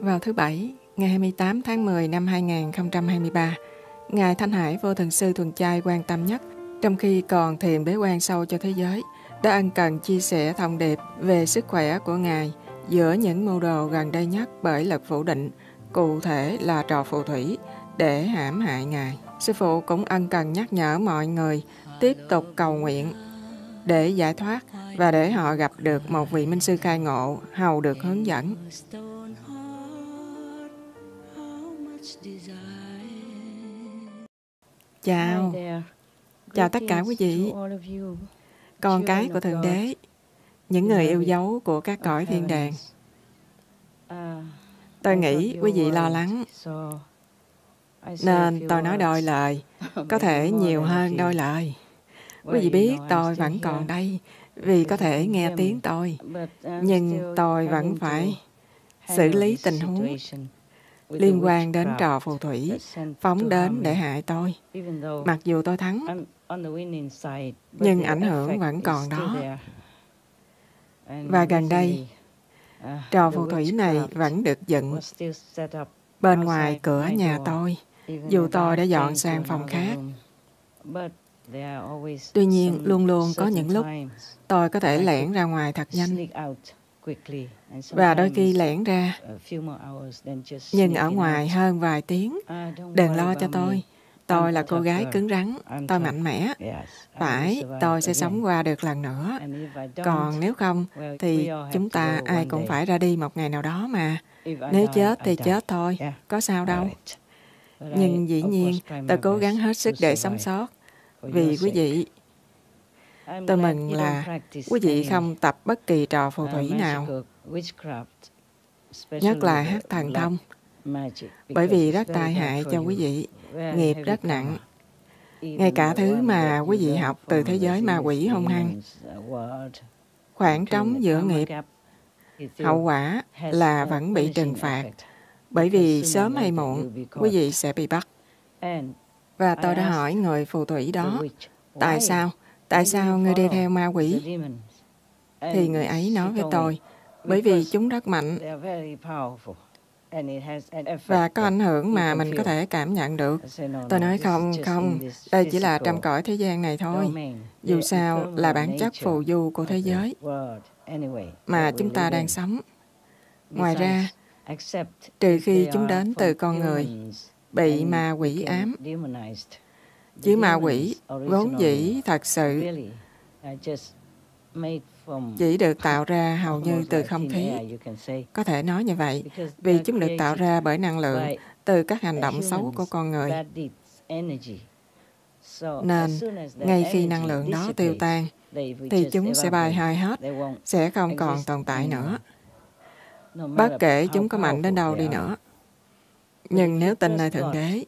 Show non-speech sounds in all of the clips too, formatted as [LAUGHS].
Vào thứ Bảy, ngày 28 tháng 10 năm 2023, Ngài Thanh Hải Vô Thần Sư Thuần Chai quan tâm nhất, trong khi còn thiền bế quan sâu cho thế giới, đã ân cần chia sẻ thông điệp về sức khỏe của Ngài giữa những mưu đồ gần đây nhất bởi lực phủ định, cụ thể là trò phù thủy, để hãm hại Ngài. Sư phụ cũng ân cần nhắc nhở mọi người tiếp tục cầu nguyện để giải thoát và để họ gặp được một vị minh sư khai ngộ, hầu được hướng dẫn. Chào, chào tất cả quý vị, con cái của Thượng Đế, những người yêu dấu của các cõi thiên đàng. Tôi nghĩ quý vị lo lắng, nên tôi nói đôi lời, [LAUGHS] có thể nhiều hơn đôi lời. Quý vị biết tôi vẫn còn đây vì có thể nghe tiếng tôi, nhưng tôi vẫn phải xử lý tình huống liên quan đến trò phù thủy phóng đến để hại tôi. Mặc dù tôi thắng, nhưng ảnh hưởng vẫn còn đó. Và gần đây, trò phù thủy này vẫn được dựng bên ngoài cửa nhà tôi, dù tôi đã dọn sang phòng khác. Tuy nhiên, luôn luôn có những lúc tôi có thể lẻn ra ngoài thật nhanh. và đôi khi lẻn ra nhưng ở ngoài hơn vài tiếng. Đừng lo cho tôi. Tôi là cô gái cứng rắn. Tôi mạnh mẽ. Phải tôi sẽ sống qua được lần nữa. Còn nếu không thì chúng ta ai cũng phải ra đi một ngày nào đó mà. Nếu chết thì chết thôi. Có sao đâu. Nhưng dĩ nhiên tôi cố gắng hết sức để sống sót vì quý vị Tôi mừng là quý vị không tập bất kỳ trò phù thủy nào, nhất là hát thần thông, bởi vì rất tai hại cho quý vị, nghiệp rất nặng. Ngay cả thứ mà quý vị học từ thế giới ma quỷ hung hăng, khoảng trống giữa nghiệp, hậu quả là vẫn bị trừng phạt, bởi vì sớm hay muộn quý vị sẽ bị bắt. Và tôi đã hỏi người phù thủy đó, tại sao? Tại sao ngươi đi theo ma quỷ? Thì người ấy nói với tôi, bởi vì chúng rất mạnh và có ảnh hưởng mà mình có thể cảm nhận được. Tôi nói không, không, đây chỉ là trong cõi thế gian này thôi. Dù sao là bản chất phù du của thế giới mà chúng ta đang sống. Ngoài ra, trừ khi chúng đến từ con người, bị ma quỷ ám, Chứ ma quỷ vốn dĩ thật sự chỉ được tạo ra [LAUGHS] hầu như từ không khí. Có thể nói như vậy, vì chúng được tạo ra bởi năng lượng từ các hành động xấu của con người. Nên, ngay khi năng lượng đó tiêu tan, thì chúng sẽ bay hai hết, sẽ không còn tồn tại nữa. Bất kể chúng có mạnh đến đâu đi nữa. Nhưng nếu tin nơi Thượng Đế,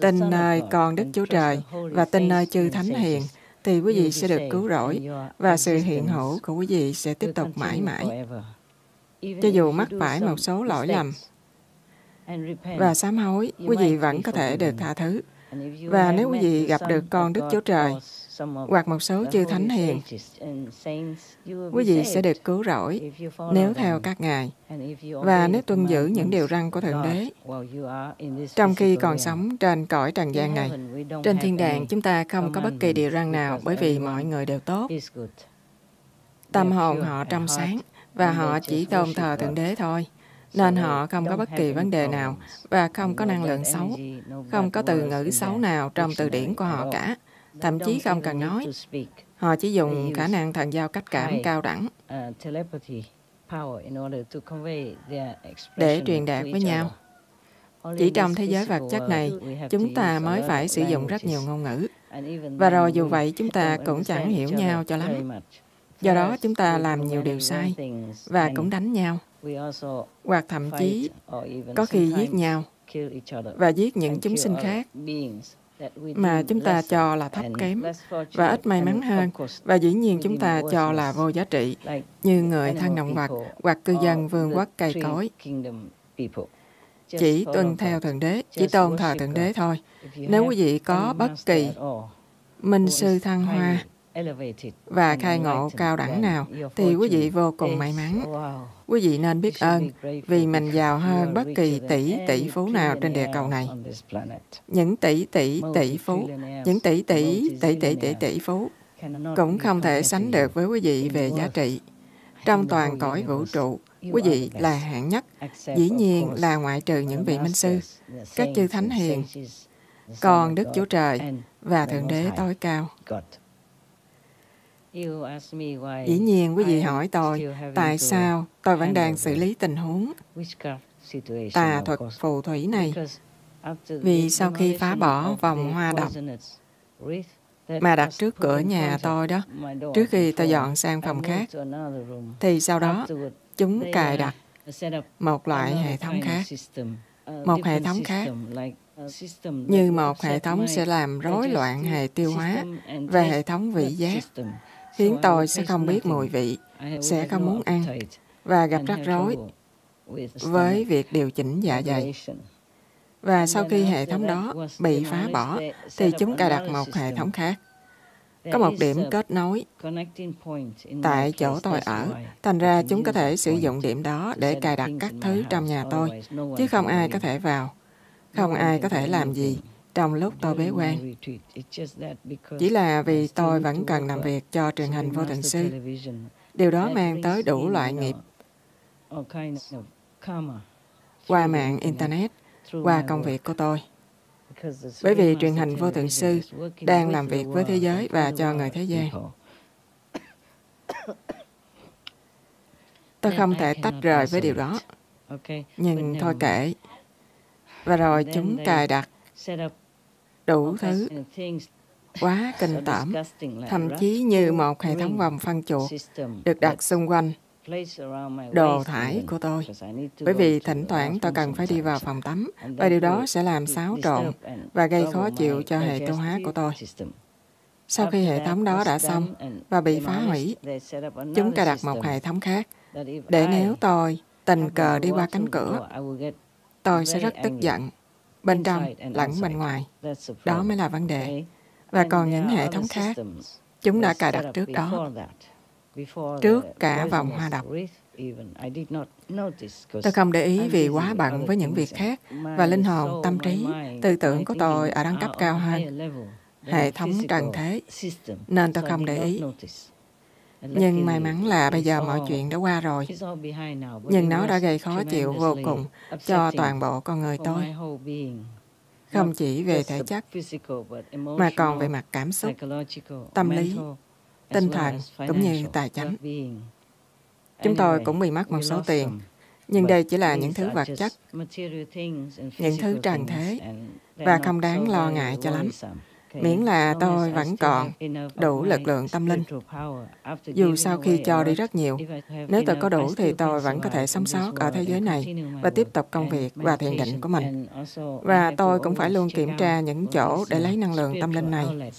tin nơi con Đức Chúa Trời và tin nơi chư Thánh Hiền, thì quý vị sẽ được cứu rỗi và sự hiện hữu của quý vị sẽ tiếp tục mãi mãi. Cho dù mắc phải một số lỗi lầm và sám hối, quý vị vẫn có thể được tha thứ. Và nếu quý vị gặp được con Đức Chúa Trời hoặc một số chư thánh hiền, quý vị sẽ được cứu rỗi nếu theo các ngài. Và nếu tuân giữ những điều răn của Thượng Đế. Trong khi còn sống trên cõi trần gian này, trên thiên đàng chúng ta không có bất kỳ điều răn nào bởi vì mọi người đều tốt. Tâm hồn họ trong sáng và họ chỉ tôn thờ Thượng Đế thôi nên họ không có bất kỳ vấn đề nào và không có năng lượng xấu, không có từ ngữ xấu nào trong từ điển của họ cả, thậm chí không cần nói. Họ chỉ dùng khả năng thần giao cách cảm cao đẳng để truyền đạt với nhau. Chỉ trong thế giới vật chất này, chúng ta mới phải sử dụng rất nhiều ngôn ngữ. Và rồi dù vậy, chúng ta cũng chẳng hiểu nhau cho lắm. Do đó, chúng ta làm nhiều điều sai và cũng đánh nhau hoặc thậm chí có khi giết nhau và giết những chúng sinh khác mà chúng ta cho là thấp kém và ít may mắn hơn và dĩ nhiên chúng ta cho là vô giá trị như người thân động vật hoặc cư dân vương quốc cây cối. chỉ tuân theo thượng đế chỉ tôn thờ thượng đế thôi. Nếu quý vị có bất kỳ minh sư thăng hoa và khai ngộ cao đẳng nào thì quý vị vô cùng may mắn. Quý vị nên biết ơn vì mình giàu hơn bất kỳ tỷ tỷ phú nào trên địa cầu này. Những tỷ tỷ tỷ phú, những tỷ tỷ tỷ tỷ tỷ tỷ phú cũng không thể sánh được với quý vị về giá trị. Trong toàn cõi vũ trụ, quý vị là hạng nhất, dĩ nhiên là ngoại trừ những vị minh sư, các chư thánh hiền, còn Đức Chúa Trời và Thượng Đế tối cao. Dĩ nhiên quý vị hỏi tôi, tại sao tôi vẫn đang xử lý tình huống? tà thuật phù thủy này? Vì sau khi phá bỏ vòng hoa độc mà đặt trước cửa nhà tôi đó, trước khi tôi dọn sang phòng khác, thì sau đó chúng cài đặt một loại hệ thống khác, một hệ thống khác. như một hệ thống sẽ làm rối loạn hệ tiêu hóa và hệ thống vị giác, khiến tôi sẽ không biết mùi vị, sẽ không muốn ăn và gặp rắc rối với việc điều chỉnh dạ dày. Và sau khi hệ thống đó bị phá bỏ, thì chúng cài đặt một hệ thống khác. Có một điểm kết nối tại chỗ tôi ở. Thành ra chúng có thể sử dụng điểm đó để cài đặt các thứ trong nhà tôi, chứ không ai có thể vào. Không ai có thể làm gì trong lúc tôi bế quan. Chỉ là vì tôi vẫn cần làm việc cho truyền hình vô tình sư. Điều đó mang tới đủ loại nghiệp qua mạng Internet, qua công việc của tôi. Bởi vì truyền hình vô thượng sư đang làm việc với thế giới và cho người thế gian. Tôi không thể tách rời với điều đó. Nhưng thôi kệ. Và rồi chúng cài đặt đủ thứ. quá kinh tởm, thậm chí như một hệ thống vòng phân chuột được đặt xung quanh đồ thải của tôi. Bởi vì thỉnh thoảng tôi cần phải đi vào phòng tắm và điều đó sẽ làm xáo trộn và gây khó chịu cho hệ tiêu hóa của tôi. Sau khi hệ thống đó đã xong và bị phá hủy, chúng cài đặt một hệ thống khác để nếu tôi tình cờ đi qua cánh cửa, tôi sẽ rất tức giận bên trong lẫn bên ngoài. Đó mới là vấn đề. Và còn những hệ thống khác, chúng đã cài đặt trước đó. trước cả vòng hoa đọc. Tôi không để ý vì quá bận với những việc khác. Và linh hồn, tâm trí, tư tưởng của tôi ở đẳng cấp cao hơn, hệ thống trần thế, nên tôi không để ý. Nhưng may mắn là bây giờ mọi chuyện đã qua rồi. Nhưng nó đã gây khó chịu vô cùng cho toàn bộ con người tôi. Không chỉ về thể chất, mà còn về mặt cảm xúc, tâm lý tinh thần cũng như tài chánh. Chúng tôi cũng bị mất một số tiền, nhưng đây chỉ là những thứ vật chất, những thứ trần thế, và không đáng lo ngại cho lắm. Miễn là tôi vẫn còn đủ lực lượng tâm linh. Dù sau khi cho đi rất nhiều, nếu tôi có đủ thì tôi vẫn có thể sống sót ở thế giới này và tiếp tục công việc và thiền định của mình. Và tôi cũng phải luôn kiểm tra những chỗ để lấy năng lượng tâm linh này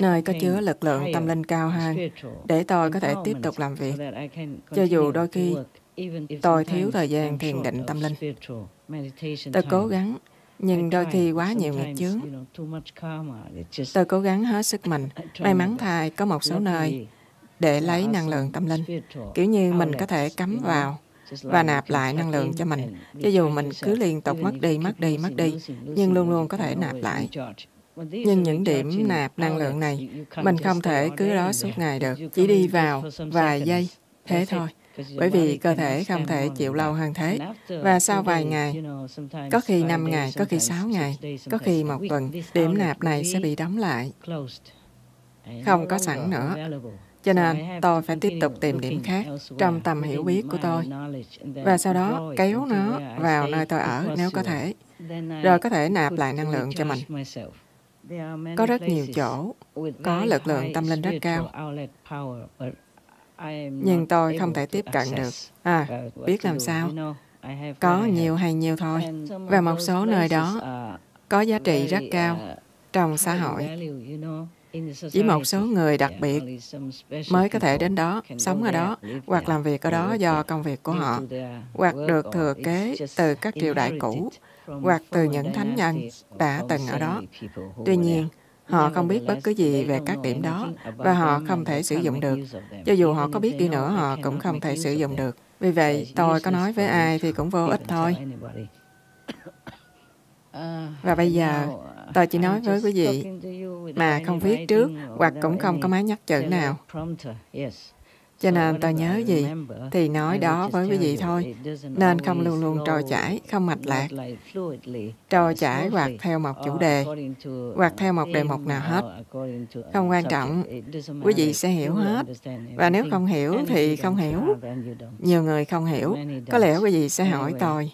nơi có chứa lực lượng tâm linh cao hơn, để tôi có thể tiếp tục làm việc, cho dù đôi khi tôi thiếu thời gian thiền định tâm linh. Tôi cố gắng, nhưng đôi khi quá nhiều nghiệp chướng. Tôi cố gắng hết sức mình. May mắn thay có một số nơi để lấy năng lượng tâm linh, kiểu như mình có thể cắm vào và nạp lại năng lượng cho mình. Cho dù mình cứ liên tục mất đi, mất đi, mất đi, nhưng luôn luôn có thể nạp lại. Nhưng những điểm nạp năng lượng này, mình không thể cứ đó suốt ngày được, chỉ đi vào vài giây, thế thôi. Bởi vì cơ thể không thể chịu lâu hơn thế. Và sau vài ngày, có khi 5 ngày, có khi 6 ngày, có khi một tuần, điểm nạp này sẽ bị đóng lại. Không có sẵn nữa. Cho nên tôi phải tiếp tục tìm điểm khác trong tầm hiểu biết của tôi. Và sau đó kéo nó vào nơi tôi ở nếu có thể. Rồi có thể nạp lại năng lượng cho mình. Có rất nhiều chỗ có lực lượng tâm linh rất cao. Nhưng tôi không thể tiếp cận được. À, biết làm sao? Có nhiều hay nhiều thôi. Và một số nơi đó có giá trị rất cao trong xã hội. Chỉ một số người đặc biệt mới có thể đến đó, sống ở đó, hoặc làm việc ở đó do công việc của họ, hoặc được thừa kế từ các triều đại cũ, hoặc từ những thánh nhân đã từng ở đó. Tuy nhiên, Họ không biết bất cứ gì về các điểm đó và họ không thể sử dụng được. Cho dù họ có biết đi nữa, họ cũng không thể sử dụng được. Vì vậy, tôi có nói với ai thì cũng vô ích thôi. Và bây giờ, tôi chỉ nói với quý vị mà không viết trước hoặc cũng không có máy nhắc chữ nào. Cho nên tôi nhớ gì thì nói đó với quý vị thôi. Nên không luôn luôn trôi chảy, không mạch lạc. Trôi chảy hoặc theo một chủ đề, hoặc theo một đề mục nào hết. Không quan trọng, quý vị sẽ hiểu hết. Và nếu không hiểu thì không hiểu. Nhiều người không hiểu. Có lẽ quý vị sẽ hỏi tôi,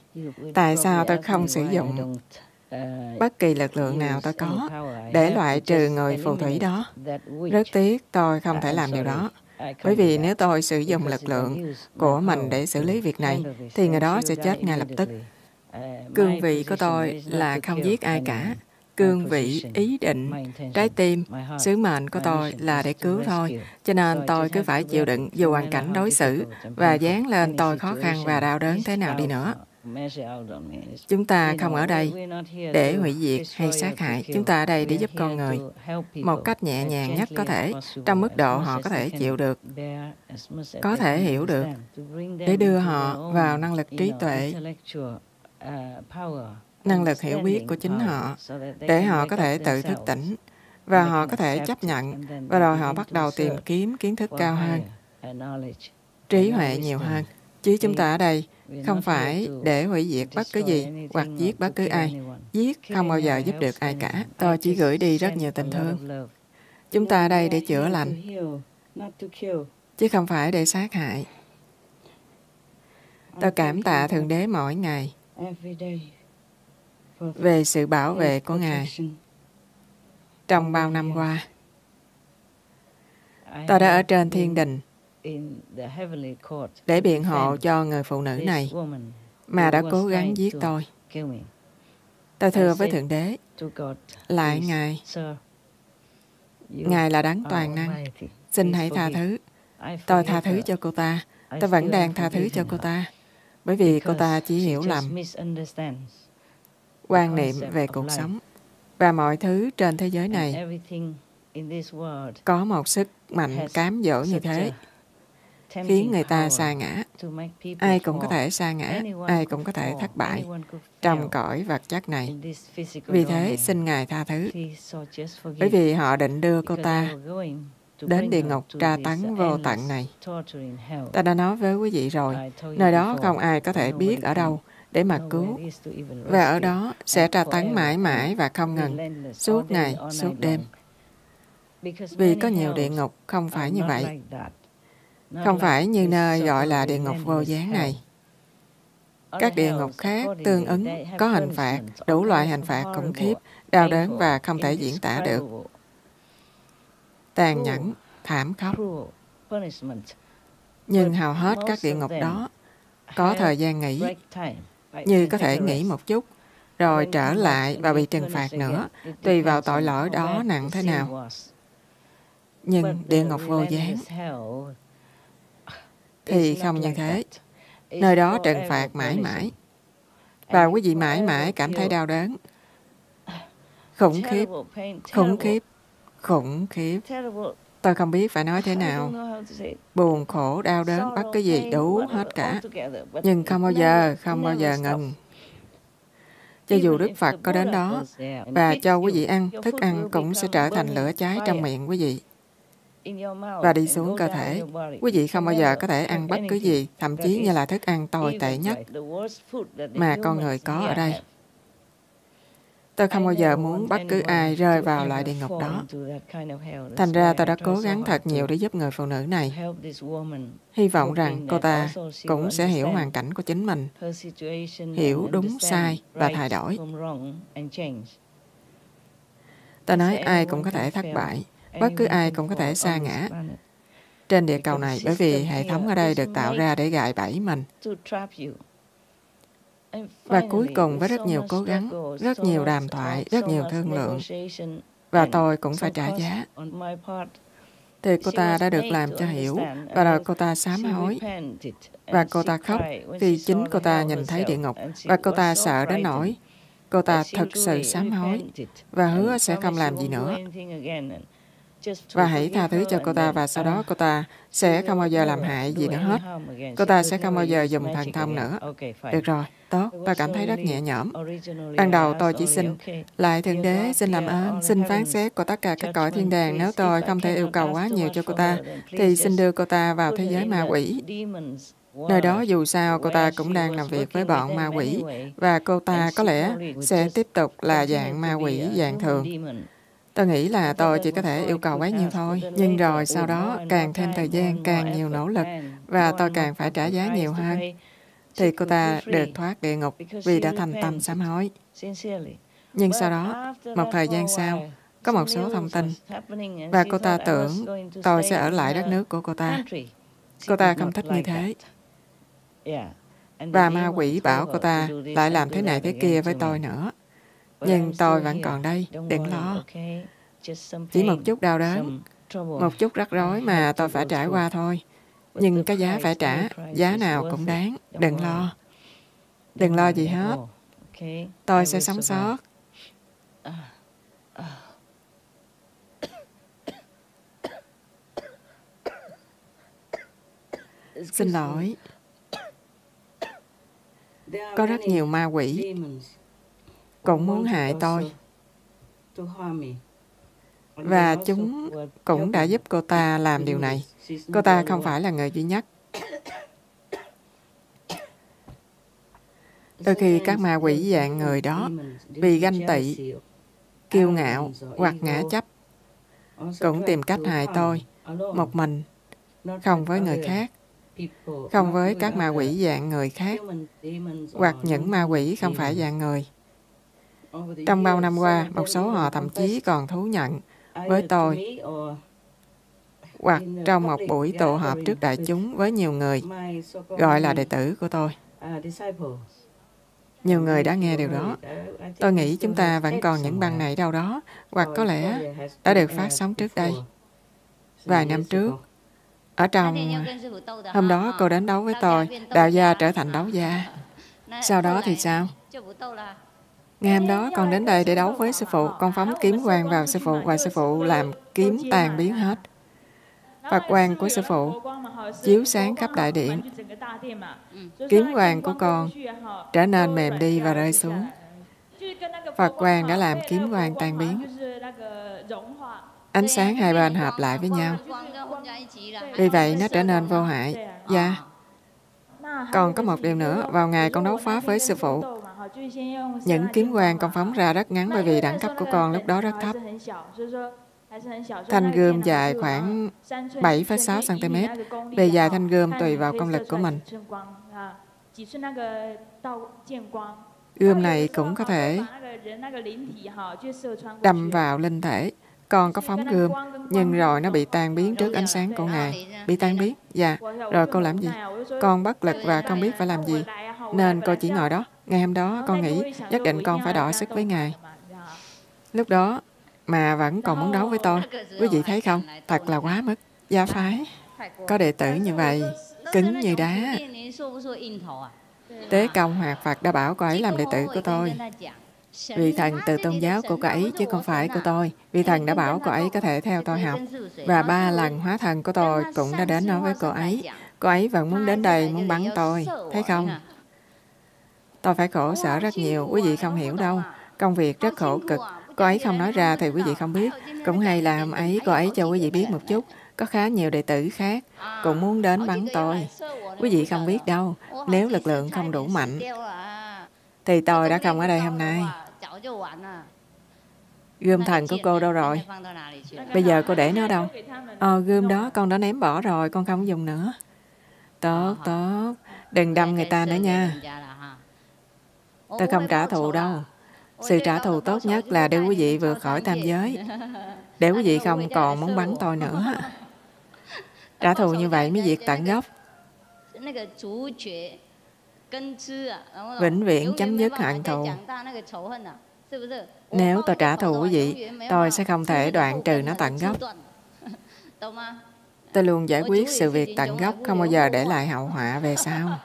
tại sao tôi không sử dụng bất kỳ lực lượng nào tôi có để loại trừ người phù thủy đó. Rất tiếc tôi không thể làm điều đó. Bởi vì nếu tôi sử dụng lực lượng của mình để xử lý việc này, thì người đó sẽ chết ngay lập tức. Cương vị của tôi là không giết ai cả. Cương vị, ý định, trái tim, sứ mệnh của tôi là để cứu thôi. Cho nên tôi cứ phải chịu đựng dù hoàn cảnh đối xử và dán lên tôi khó khăn và đau đớn thế nào đi nữa. Chúng ta không ở đây để hủy diệt hay sát hại. Chúng ta ở đây để giúp con người một cách nhẹ nhàng nhất có thể, trong mức độ họ có thể chịu được, có thể hiểu được, để đưa họ vào năng lực trí tuệ, năng lực hiểu biết của chính họ, để họ có thể tự thức tỉnh, và họ có thể chấp nhận, và rồi họ bắt đầu tìm kiếm kiến thức cao hơn, trí huệ nhiều hơn. Chứ chúng ta ở đây không phải để hủy diệt bất cứ gì hoặc giết bất cứ ai. Giết không bao giờ giúp được ai cả. Tôi chỉ gửi đi rất nhiều tình thương. Chúng ta ở đây để chữa lành, chứ không phải để sát hại. Tôi cảm tạ Thượng Đế mỗi ngày về sự bảo vệ của Ngài trong bao năm qua. Tôi đã ở trên thiên đình để biện hộ cho người phụ nữ này mà đã cố gắng giết tôi. Tôi thưa với Thượng Đế, lại Ngài, Ngài là đấng toàn năng, xin hãy tha thứ. Tôi tha thứ cho cô ta, tôi vẫn đang tha thứ cho cô ta, bởi vì cô ta chỉ hiểu lầm quan niệm về cuộc sống và mọi thứ trên thế giới này có một sức mạnh cám dỗ như thế khiến người ta sa ngã. Ai cũng có thể sa ngã, ai cũng có thể thất bại trong cõi vật chất này. Vì thế, xin Ngài tha thứ. Bởi vì họ định đưa cô ta đến địa ngục tra tấn vô tận này. Ta đã nói với quý vị rồi, nơi đó không ai có thể biết ở đâu để mà cứu. Và ở đó sẽ tra tấn mãi mãi và không ngừng, suốt ngày, suốt đêm. Vì có nhiều địa ngục không phải như vậy. Không phải như nơi gọi là địa ngục vô gián này. Các địa ngục khác tương ứng có hình phạt, đủ loại hình phạt khủng khiếp, đau đớn và không thể diễn tả được. Tàn nhẫn, thảm khốc. Nhưng hầu hết các địa ngục đó có thời gian nghỉ, như có thể nghỉ một chút, rồi trở lại và bị trừng phạt nữa, tùy vào tội lỗi đó nặng thế nào. Nhưng địa ngục vô gián thì không như thế. Nơi đó trừng phạt mãi mãi. Và quý vị mãi mãi cảm thấy đau đớn. Khủng khiếp, khủng khiếp, khủng khiếp. Tôi không biết phải nói thế nào. Buồn, khổ, đau đớn, bất cứ gì đủ hết cả. Nhưng không bao giờ, không bao giờ ngừng. Cho dù Đức Phật có đến đó và cho quý vị ăn, thức ăn cũng sẽ trở thành lửa cháy trong miệng quý vị và đi xuống cơ thể. Quý vị không bao giờ có thể ăn bất cứ gì, thậm chí như là thức ăn tồi tệ nhất mà con người có ở đây. Tôi không bao giờ muốn bất cứ ai rơi vào loại địa ngục đó. Thành ra tôi đã cố gắng thật nhiều để giúp người phụ nữ này. Hy vọng rằng cô ta cũng sẽ hiểu hoàn cảnh của chính mình, hiểu đúng sai và thay đổi. Tôi nói ai cũng có thể thất bại, bất cứ ai cũng có thể sa ngã trên địa cầu này bởi vì hệ thống ở đây được tạo ra để gài bẫy mình. Và cuối cùng với rất nhiều cố gắng, rất nhiều đàm thoại, rất nhiều thương lượng, và tôi cũng phải trả giá. Thì cô ta đã được làm cho hiểu, và rồi cô ta sám hối. Và cô ta khóc vì chính cô ta nhìn thấy địa ngục, và cô ta sợ đến nỗi cô ta thực sự sám hối và hứa sẽ không làm gì nữa. Và hãy tha thứ cho cô ta và sau đó cô ta sẽ không bao giờ làm hại gì nữa hết. Cô ta sẽ không bao giờ dùng thần thông nữa. Được rồi, tốt, tôi cảm thấy rất nhẹ nhõm. Ban đầu tôi chỉ xin, lại Thượng Đế xin làm ơn, xin phán xét của tất cả các cõi thiên đàng. Nếu tôi không thể yêu cầu quá nhiều cho cô ta, thì xin đưa cô ta vào thế giới ma quỷ. Nơi đó dù sao cô ta cũng đang làm việc với bọn ma quỷ và cô ta có lẽ sẽ tiếp tục là dạng ma quỷ dạng thường. Tôi nghĩ là tôi chỉ có thể yêu cầu bấy nhiêu thôi. Nhưng rồi sau đó càng thêm thời gian, càng nhiều nỗ lực và tôi càng phải trả giá nhiều hơn. Thì cô ta được thoát địa ngục vì đã thành tâm sám hối. Nhưng sau đó, một thời gian sau, có một số thông tin và cô ta tưởng tôi sẽ ở lại đất nước của cô ta. Cô ta không thích như thế. Và ma quỷ bảo cô ta lại làm thế này thế kia với tôi nữa. Nhưng tôi vẫn còn đây, đừng lo. Chỉ một chút đau đớn, một chút rắc rối mà tôi phải trải qua thôi. Nhưng cái giá phải trả, giá nào cũng đáng, đừng lo. Đừng lo gì hết. Tôi sẽ sống sót. [COUGHS] Xin lỗi. [COUGHS] Có rất nhiều ma quỷ cũng muốn hại tôi. Và chúng cũng đã giúp cô ta làm điều này. Cô ta không phải là người duy nhất. Đôi khi các ma quỷ dạng người đó vì ganh tị, kiêu ngạo hoặc ngã chấp cũng tìm cách hại tôi một mình, không với người khác, không với các ma quỷ dạng người khác, hoặc những ma quỷ không phải dạng người. Trong bao năm qua, một số họ thậm chí còn thú nhận với tôi hoặc trong một buổi tụ họp trước đại chúng với nhiều người, gọi là đệ tử của tôi. Nhiều người đã nghe điều đó. Tôi nghĩ chúng ta vẫn còn những băng này đâu đó, hoặc có lẽ đã được phát sóng trước đây. Vài năm trước, ở trong... Hôm đó cô đến đấu với tôi, đạo gia trở thành đấu gia. Sau đó thì sao? Ngày hôm đó con đến đây để đấu với sư phụ, con phóng kiếm quang vào sư phụ và sư phụ làm kiếm tàn biến hết. Phật quang của sư phụ chiếu sáng khắp đại điện. Kiếm quang của con trở nên mềm đi và rơi xuống. Phật quang đã làm kiếm quang tan biến. Ánh sáng hai bên hợp lại với nhau. Vì vậy nó trở nên vô hại. Dạ. Còn có một điều nữa, vào ngày con đấu pháp với sư phụ, những kiếm quang con phóng ra rất ngắn bởi vì đẳng cấp của con lúc đó rất thấp. Thanh gươm dài khoảng 7,6 cm. Bề dài thanh gươm tùy vào công lực của mình. Gươm này cũng có thể đâm vào linh thể. Con có phóng gươm, nhưng rồi nó bị tan biến trước ánh sáng của Ngài. Bị tan biến? Dạ. Rồi cô làm gì? Con bất lực và không biết phải làm gì. Nên cô chỉ ngồi đó. Ngày hôm đó con nghĩ nhất định con phải đọ sức với Ngài. Lúc đó mà vẫn còn muốn đấu với tôi. Quý vị thấy không? Thật là quá mức. Gia phái. Có đệ tử như vậy, cứng như đá. Tế công hoạt Phật đã bảo cô ấy làm đệ tử của tôi. Vì thần từ tôn giáo của cô ấy chứ không phải của tôi. Vì thần đã bảo cô ấy có thể theo tôi học. Và ba lần hóa thần của tôi cũng đã đến nói với cô ấy. Cô ấy vẫn muốn đến đây, muốn bắn tôi. Thấy không? Tôi phải khổ sở rất nhiều, quý vị không hiểu đâu. Công việc rất khổ cực. Cô ấy không nói ra thì quý vị không biết. Cũng hay là hôm ấy cô ấy cho quý vị biết một chút. Có khá nhiều đệ tử khác cũng muốn đến bắn tôi. Quý vị không biết đâu. Nếu lực lượng không đủ mạnh, thì tôi đã không ở đây hôm nay. Gươm thần của cô đâu rồi? Bây giờ cô để nó đâu? Ờ, gươm đó con đã ném bỏ rồi, con không dùng nữa. Tốt, tốt. Đừng đâm người ta nữa nha. Tôi không trả thù đâu. Sự trả thù tốt nhất là để quý vị vượt khỏi tam giới. Để quý vị không còn muốn bắn tôi nữa. Trả thù như vậy mới diệt tận gốc. Vĩnh viễn chấm dứt hận thù. Nếu tôi trả thù quý vị, tôi sẽ không thể đoạn trừ nó tận gốc. Tôi luôn giải quyết sự việc tận gốc, không bao giờ để lại hậu họa về sau.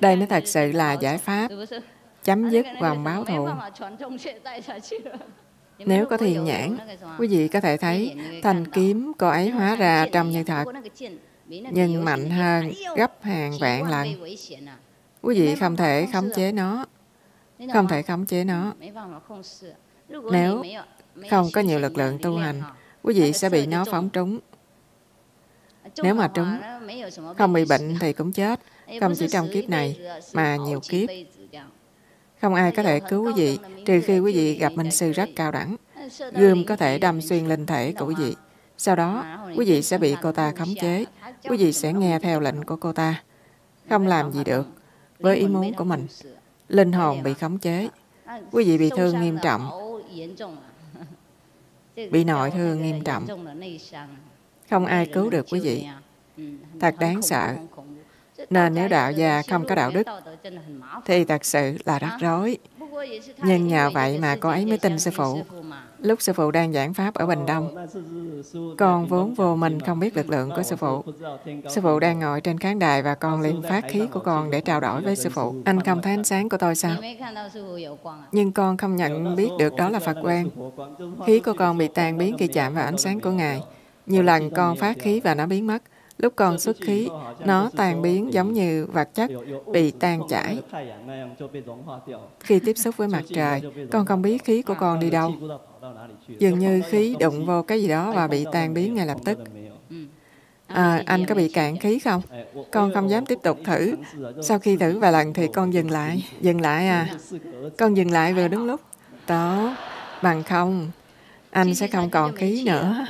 Đây mới thật sự là giải pháp chấm dứt vòng báo thù. Nếu có thiền nhãn, quý vị có thể thấy thanh kiếm cô ấy hóa ra trông như thật, nhưng mạnh hơn gấp hàng vạn lần. Quý vị không thể khống chế nó, không thể khống chế nó. Nếu không có nhiều lực lượng tu hành, quý vị sẽ bị nó phóng trúng. Nếu mà trúng, không bị bệnh thì cũng chết, không chỉ trong kiếp này, mà nhiều kiếp. Không ai có thể cứu quý vị, trừ khi quý vị gặp minh sư rất cao đẳng. Gươm có thể đâm xuyên linh thể của quý vị. Sau đó, quý vị sẽ bị cô ta khống chế. Quý vị sẽ nghe theo lệnh của cô ta. Không làm gì được với ý muốn của mình. Linh hồn bị khống chế. Quý vị bị thương nghiêm trọng. [LAUGHS] Bị nội thương nghiêm trọng. Không ai cứu được quý vị. Thật đáng sợ. Nên nếu đạo gia không có đạo đức, thì thật sự là rắc rối. Nhưng nhờ vậy mà cô ấy mới tin sư phụ. Lúc sư phụ đang giảng pháp ở Bình Đông, con vốn vô mình không biết lực lượng của sư phụ. Sư phụ đang ngồi trên khán đài và con liền phát khí của con để trao đổi với sư phụ. Anh không thấy ánh sáng của tôi sao? Nhưng con không nhận biết được đó là Phật quan. Khí của con bị tan biến khi chạm vào ánh sáng của Ngài. Nhiều lần con phát khí và nó biến mất. Lúc con xuất khí, nó tan biến giống như vật chất bị tan chảy. Khi tiếp xúc với mặt trời, con không biết khí của con đi đâu. Dường như khí đụng vô cái gì đó và bị tan biến ngay lập tức. À, anh có bị cạn khí không? Con không dám tiếp tục thử. Sau khi thử vài lần thì con dừng lại. Dừng lại à? Con dừng lại vừa đúng lúc. Tốt. Bằng không, anh sẽ không còn khí nữa.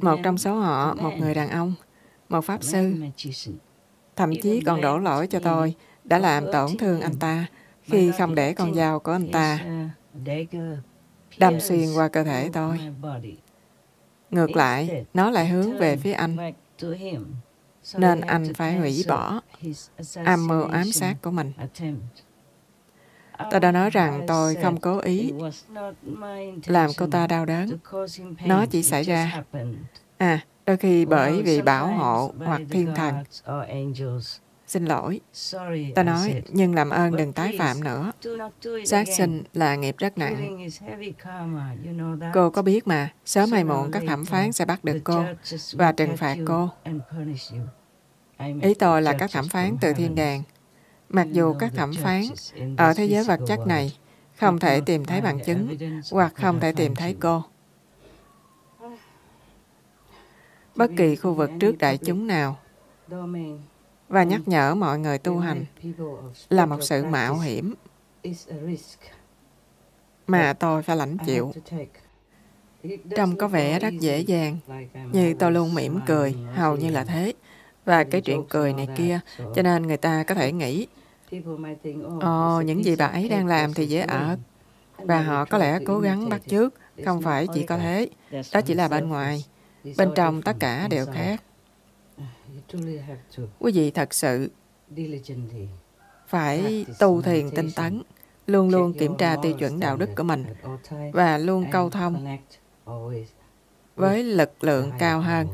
Một trong số họ, một người đàn ông, một pháp sư, thậm chí còn đổ lỗi cho tôi, đã làm tổn thương anh ta khi không để con dao của anh ta. đâm xuyên qua cơ thể tôi. Ngược lại, nó lại hướng về phía anh. Nên anh phải hủy bỏ âm mưu ám sát của mình. Tôi đã nói rằng tôi không cố ý làm cô ta đau đớn. Nó chỉ xảy ra. À, đôi khi bởi vì bảo hộ hoặc thiên thần. Xin lỗi. Ta nói, nhưng làm ơn đừng tái phạm nữa. Sát sinh là nghiệp rất nặng. Cô có biết mà, sớm hay muộn các thẩm phán sẽ bắt được cô và trừng phạt cô. Ý tôi là các thẩm phán từ thiên đàng Mặc dù các thẩm phán ở thế giới vật chất này không thể tìm thấy bằng chứng hoặc không thể tìm thấy cô. Bất kỳ khu vực trước đại chúng nào và nhắc nhở mọi người tu hành là một sự mạo hiểm mà tôi phải lãnh chịu. Trông có vẻ rất dễ dàng, như tôi luôn mỉm cười, hầu như là thế. Và cái chuyện cười này kia, cho nên người ta có thể nghĩ Ồ, những gì bà ấy đang làm thì dễ ở. Và họ có lẽ cố gắng bắt chước, không phải chỉ có thế. Đó chỉ là bên ngoài. Bên trong tất cả đều khác. [SIGHS] Quý vị thật sự phải tu thiền tinh tấn, luôn luôn kiểm tra tiêu chuẩn đạo đức của mình và luôn câu thông với lực lượng cao hơn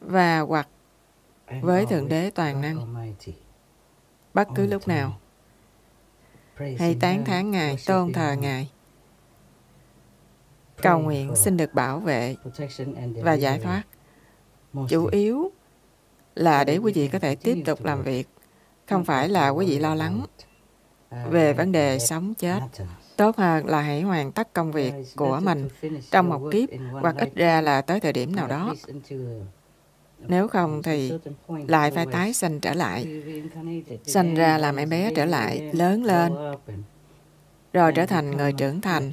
và hoặc với Thượng Đế Toàn Năng bất cứ lúc nào. Hãy tán thán Ngài, tôn thờ Ngài. Cầu nguyện xin được bảo vệ và giải thoát. Chủ yếu là để quý vị có thể tiếp tục làm việc, không phải là quý vị lo lắng về vấn đề sống chết. Tốt hơn là hãy hoàn tất công việc của mình trong một kiếp hoặc ít ra là tới thời điểm nào đó. Nếu không thì lại phải tái sanh trở lại. Sanh ra làm em bé trở lại, lớn lên, rồi trở thành người trưởng thành.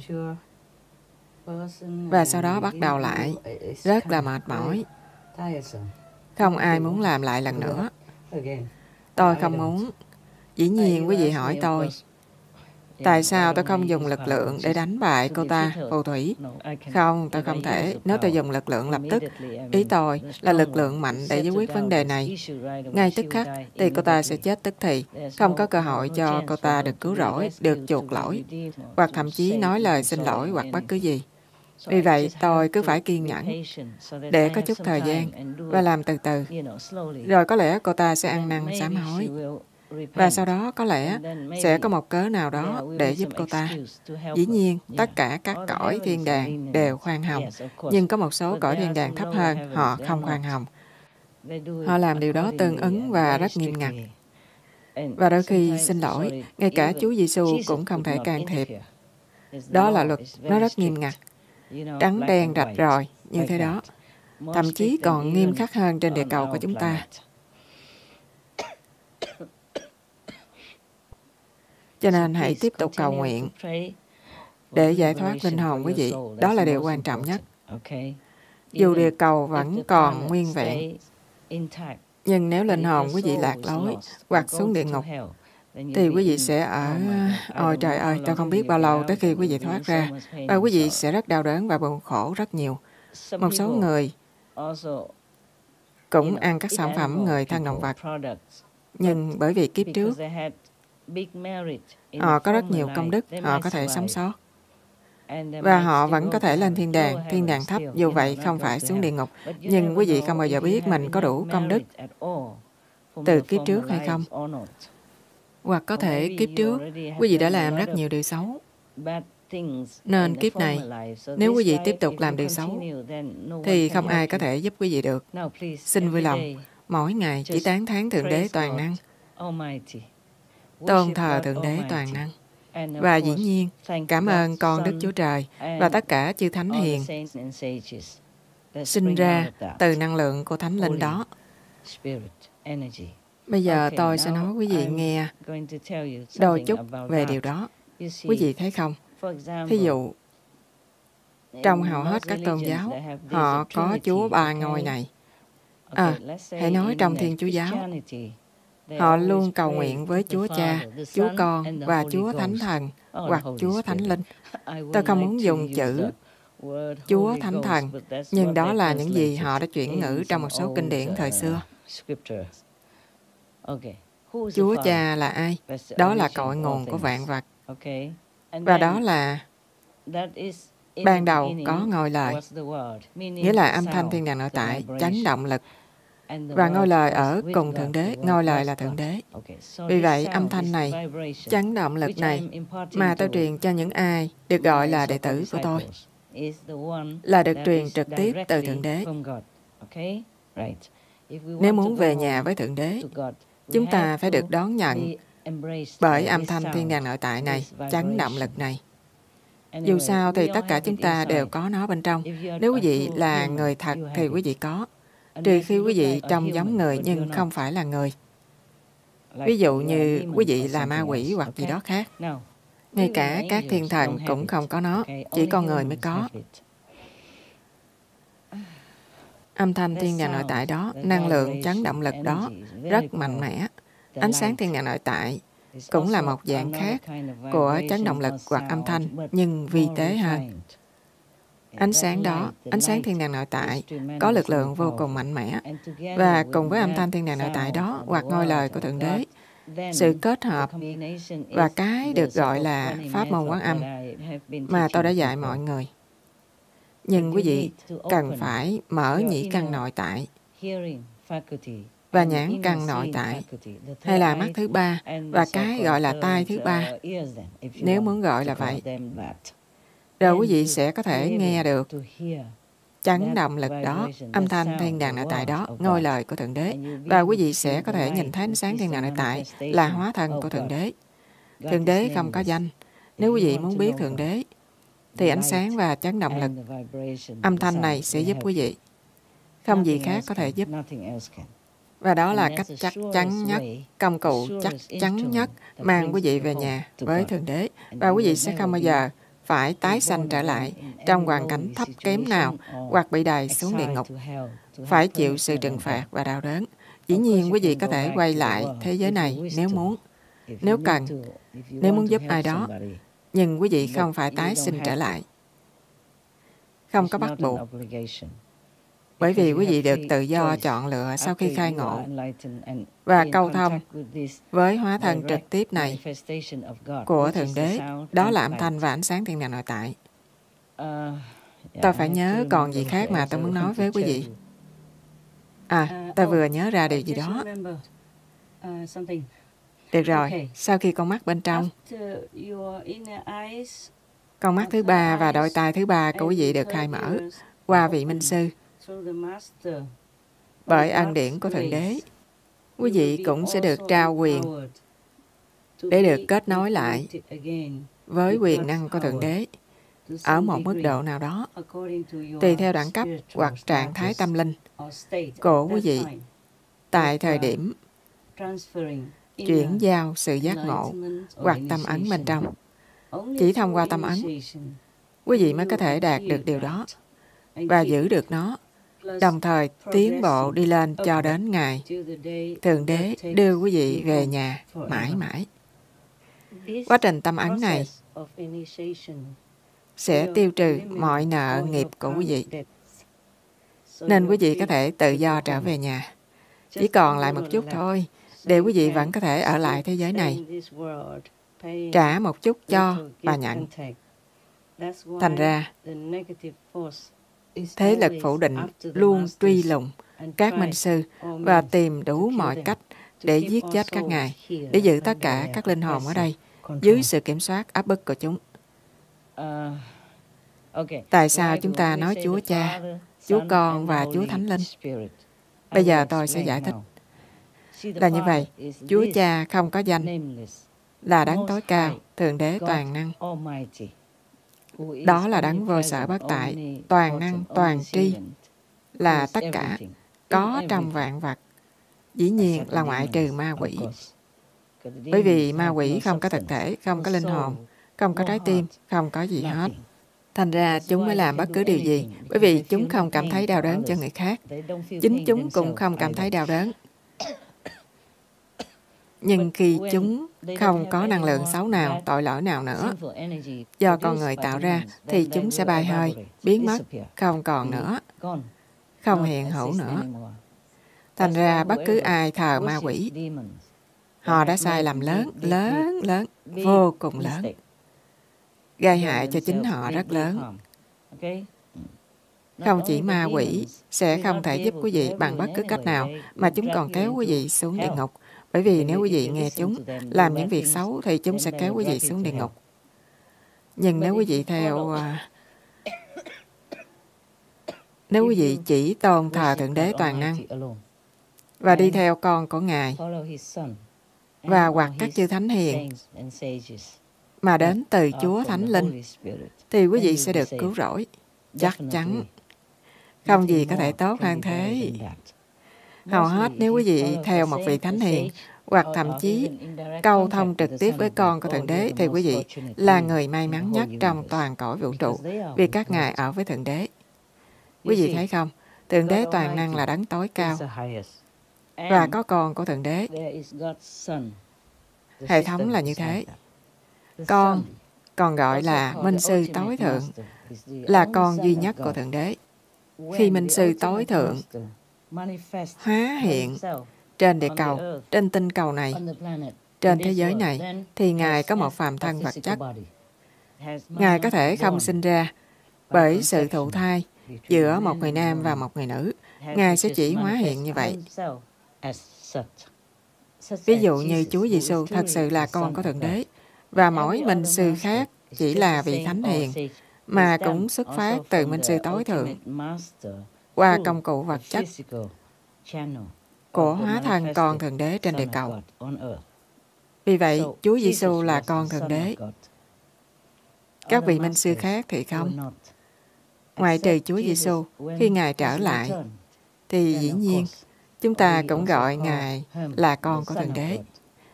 Và sau đó bắt đầu lại, rất là mệt mỏi. Không ai muốn làm lại lần nữa. Tôi không muốn. Dĩ nhiên quý vị hỏi tôi, Tại sao tôi không dùng lực lượng để đánh bại cô ta, phù thủy? Không, tôi không thể. Nếu tôi dùng lực lượng lập tức, ý tôi là lực lượng mạnh để giải quyết vấn đề này. Ngay tức khắc, thì cô ta sẽ chết tức thì. Không có cơ hội cho cô ta được cứu rỗi, được chuộc lỗi, hoặc thậm chí nói lời xin lỗi hoặc bất cứ gì. Vì vậy, tôi cứ phải kiên nhẫn để có chút thời gian và làm từ từ. Rồi có lẽ cô ta sẽ ăn năn sám hối. Và sau đó có lẽ sẽ có một cớ nào đó để giúp cô ta. Dĩ nhiên, tất cả các cõi thiên đàng đều khoan hồng, nhưng có một số cõi thiên đàng thấp hơn, họ không khoan hồng. Họ làm điều đó tương ứng và rất nghiêm ngặt. Và đôi khi xin lỗi, ngay cả Chúa Giêsu cũng không thể can thiệp. Đó là luật, nó rất nghiêm ngặt. Trắng đen rạch ròi, như thế đó. Thậm chí còn nghiêm khắc hơn trên địa cầu của chúng ta. Cho nên hãy tiếp tục cầu nguyện để giải thoát linh hồn quý vị. Đó là điều quan trọng nhất. Dù địa cầu vẫn còn nguyên vẹn, nhưng nếu linh hồn quý vị lạc lối hoặc xuống địa ngục, thì quý vị sẽ ở... Ôi trời ơi, tôi không biết bao lâu tới khi quý vị thoát ra. Và quý vị sẽ rất đau đớn và buồn khổ rất nhiều. Một số người cũng ăn các sản phẩm người thân động vật. Nhưng bởi vì kiếp trước, họ có rất nhiều công đức, họ có thể sống sót. Và họ vẫn có thể lên thiên đàng, thiên đàng thấp, dù vậy không phải xuống địa ngục. Nhưng quý vị không bao giờ biết mình có đủ công đức từ kiếp trước hay không. Hoặc có thể kiếp trước, quý vị đã làm rất nhiều điều xấu. Nên kiếp này, nếu quý vị tiếp tục làm điều xấu, thì không ai có thể giúp quý vị được. Xin vui lòng, mỗi ngày chỉ tán thán Thượng Đế Toàn Năng, tôn thờ Thượng Đế Toàn Năng. Và dĩ nhiên, cảm ơn con Đức Chúa Trời và tất cả chư Thánh Hiền sinh ra từ năng lượng của Thánh Linh đó. Bây giờ tôi sẽ nói quý vị nghe đôi chút về điều đó. Quý vị thấy không? Thí dụ, trong hầu hết các tôn giáo, họ có Chúa ba ngôi này. À, hãy nói trong Thiên Chúa Giáo, họ luôn cầu nguyện với Chúa Cha, Chúa Con và Chúa Thánh Thần hoặc Chúa Thánh Linh. Tôi không muốn dùng chữ Chúa Thánh Thần, nhưng đó là những gì họ đã chuyển ngữ trong một số kinh điển thời xưa. Chúa Cha là ai? Đó là cội nguồn của vạn vật. Và đó là ban đầu có ngôi lời, nghĩa là âm thanh thiên đàng nội tại, chấn động lực. Và ngôi lời ở cùng Thượng Đế, ngôi lời là Thượng Đế. Vì vậy, âm thanh này, chấn động lực này, mà tôi truyền cho những ai được gọi là đệ tử của tôi, là được truyền trực tiếp từ Thượng Đế. Nếu muốn về nhà với Thượng Đế, chúng ta phải được đón nhận bởi âm thanh thiên đàng nội tại này, chấn động lực này. Dù sao thì tất cả chúng ta đều có nó bên trong. Nếu quý vị là người thật thì quý vị có. Trừ khi quý vị trông giống người nhưng không phải là người. Ví dụ như quý vị là ma quỷ hoặc gì đó khác. Ngay cả các thiên thần cũng không có nó, chỉ con người mới có. Âm thanh thiên nhà nội tại đó, năng lượng chấn động lực đó rất mạnh mẽ. Ánh sáng thiên nhà nội tại cũng là một dạng khác của chấn động lực hoặc âm thanh, nhưng vi tế hơn. Ánh sáng đó, ánh sáng thiên đàng nội tại, có lực lượng vô cùng mạnh mẽ. Và cùng với âm thanh thiên đàng nội tại đó, hoặc ngôi lời của Thượng Đế, sự kết hợp và cái được gọi là pháp môn quán âm mà tôi đã dạy mọi người. Nhưng quý vị cần phải mở nhĩ căn nội tại và nhãn căn nội tại hay là mắt thứ ba và cái gọi là tai thứ ba nếu muốn gọi là vậy rồi quý vị sẽ có thể nghe được chấn động lực đó, âm thanh thiên đàng nội tại đó, ngôi lời của Thượng Đế. Và quý vị sẽ có thể nhìn thấy ánh sáng thiên đàng nội tại là hóa thân của Thượng Đế. Thượng Đế không có danh. Nếu quý vị muốn biết Thượng Đế, thì ánh sáng và chấn động lực, âm thanh này sẽ giúp quý vị. Không gì khác có thể giúp. Và đó là cách chắc chắn nhất, công cụ chắc chắn nhất mang quý vị về nhà với Thượng Đế. Và quý vị sẽ không bao giờ phải tái sanh trở lại trong hoàn cảnh thấp kém nào hoặc bị đày xuống địa ngục, phải chịu sự trừng phạt và đau đớn. Dĩ nhiên, quý vị có thể quay lại thế giới này nếu muốn, nếu cần, nếu muốn giúp ai đó, nhưng quý vị không phải tái sinh trở lại. Không có bắt buộc. Bởi vì quý vị được tự do chọn lựa sau khi khai ngộ. và câu thông với hóa thân trực tiếp này của Thượng Đế, đó là âm thanh và ánh sáng thiên đàng nội tại. Tôi phải nhớ còn gì khác mà tôi muốn nói [LAUGHS] với quý vị. À, tôi vừa nhớ ra điều gì đó. Được rồi, sau khi con mắt bên trong, con mắt thứ ba và đôi tai thứ ba của quý vị được khai mở qua vị minh sư bởi ân điển của Thượng Đế. Quý vị cũng sẽ được trao quyền để được kết nối lại với quyền năng của Thượng Đế ở một mức độ nào đó, tùy theo đẳng cấp hoặc trạng thái tâm linh của quý vị tại thời điểm chuyển giao sự giác ngộ hoặc tâm ấn bên trong. Chỉ thông qua tâm ấn, quý vị mới có thể đạt được điều đó và giữ được nó, đồng thời tiến bộ đi lên cho đến ngày Thượng Đế đưa quý vị về nhà mãi mãi. Quá trình tâm ấn này sẽ tiêu trừ mọi nợ nghiệp của quý vị. Nên quý vị có thể tự do trở về nhà. Chỉ còn lại một chút thôi, để quý vị vẫn có thể ở lại thế giới này. Trả một chút cho và nhận. Thành ra, thế lực phủ định luôn truy lùng các minh sư và tìm đủ mọi cách để giết chết các ngài, để giữ tất cả các linh hồn ở đây dưới sự kiểm soát áp bức của chúng. Tại sao chúng ta nói Chúa Cha, Chúa Con và Chúa Thánh Linh? Bây giờ tôi sẽ giải thích. Là như vậy, Chúa Cha không có danh, là đấng tối cao, Thượng Đế toàn năng. Đó là đấng vô sở bất tại, toàn năng, toàn tri, là tất cả, có trong vạn vật. Dĩ nhiên là ngoại trừ ma quỷ. Bởi vì ma quỷ không có thực thể, không có linh hồn, không có trái tim, không có gì hết. Thành ra chúng mới làm bất cứ điều gì, bởi vì chúng không cảm thấy đau đớn cho người khác. Chính chúng cũng không cảm thấy đau đớn. Nhưng khi chúng không có năng lượng xấu nào, tội lỗi nào nữa, do con người tạo ra, thì chúng sẽ bay hơi, biến mất, không còn nữa, không hiện hữu nữa. Thành ra bất cứ ai thờ ma quỷ, họ đã sai lầm lớn, lớn, lớn, vô cùng lớn. gây hại cho chính họ rất lớn. Không chỉ ma quỷ sẽ không thể giúp quý vị bằng bất cứ cách nào, mà chúng còn kéo quý vị xuống địa ngục. Bởi vì nếu quý vị nghe chúng làm những việc xấu thì chúng sẽ kéo quý vị xuống địa ngục. Nhưng nếu quý vị theo... À, nếu quý vị chỉ tôn thờ Thượng Đế Toàn Năng và đi theo con của Ngài và hoặc các chư Thánh Hiền mà đến từ Chúa Thánh Linh, thì quý vị sẽ được cứu rỗi. Chắc chắn. Không gì có thể tốt hơn thế. Hầu hết nếu quý vị theo một vị Thánh Hiền, hoặc thậm chí câu thông trực tiếp với con của Thượng Đế, thì quý vị là người may mắn nhất trong toàn cõi vũ trụ, vì các ngài ở với Thượng Đế. Quý vị thấy không? Thượng Đế toàn năng là đấng tối cao. Và có con của Thượng Đế. Hệ thống là như thế. Con, còn gọi là Minh Sư Tối Thượng, là con duy nhất của Thượng Đế. Khi Minh Sư Tối Thượng hóa hiện trên địa cầu, trên tinh cầu này, trên thế giới này, thì Ngài có một phàm thân vật chất. Ngài có thể không sinh ra bởi sự thụ thai giữa một người nam và một người nữ. Ngài sẽ chỉ hóa hiện như vậy. Ví dụ như Chúa Giêsu thật sự là con của Thượng Đế, và mỗi minh sư khác chỉ là vị thánh hiền, mà cũng xuất phát từ minh sư tối thượng qua công cụ vật chất của hóa thân con Thượng Đế trên địa cầu. Vì vậy, Chúa Giêsu là con Thượng Đế. Các vị minh sư khác thì không. Ngoài trừ Chúa Giêsu, khi Ngài trở lại, thì dĩ nhiên chúng ta cũng gọi Ngài là con của Thượng Đế.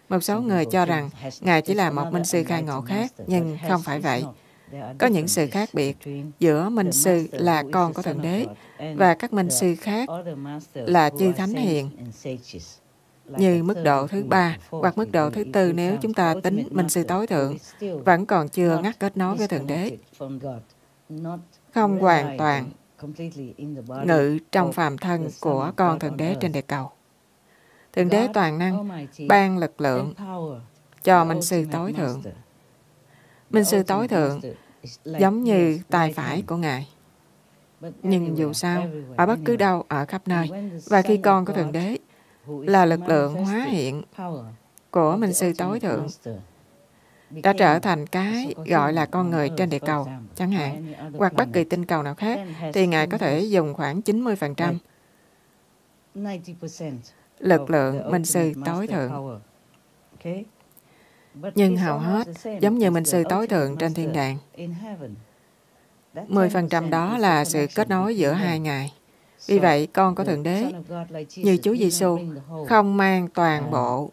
Một số người cho rằng Ngài chỉ là một minh sư khai ngộ khác, nhưng không phải vậy. Có những sự khác biệt giữa minh sư là con của Thượng Đế và các minh sư khác là chư thánh hiền như mức độ thứ ba hoặc mức độ thứ tư nếu chúng ta tính minh sư tối thượng, vẫn còn chưa ngắt kết nối với Thượng Đế. Không hoàn toàn ngự trong phàm thân của con Thượng Đế trên địa cầu. Thượng Đế toàn năng ban lực lượng cho Minh Sư Tối Thượng. Minh Sư Tối Thượng giống như tay phải của Ngài. Nhưng dù sao, ở bất cứ đâu, ở khắp nơi, và khi con của Thượng Đế là lực lượng hóa hiện của Minh Sư Tối Thượng, đã trở thành cái gọi là con người trên địa cầu, chẳng hạn, hoặc bất kỳ tinh cầu nào khác, thì Ngài có thể dùng khoảng 90% lực lượng Minh Sư Tối Thượng. Nhưng hầu hết, giống như Minh Sư Tối Thượng trên thiên đàng, 10% đó là sự kết nối giữa hai ngài. Vì vậy, con của Thượng Đế, như Chúa Giêsu không mang toàn bộ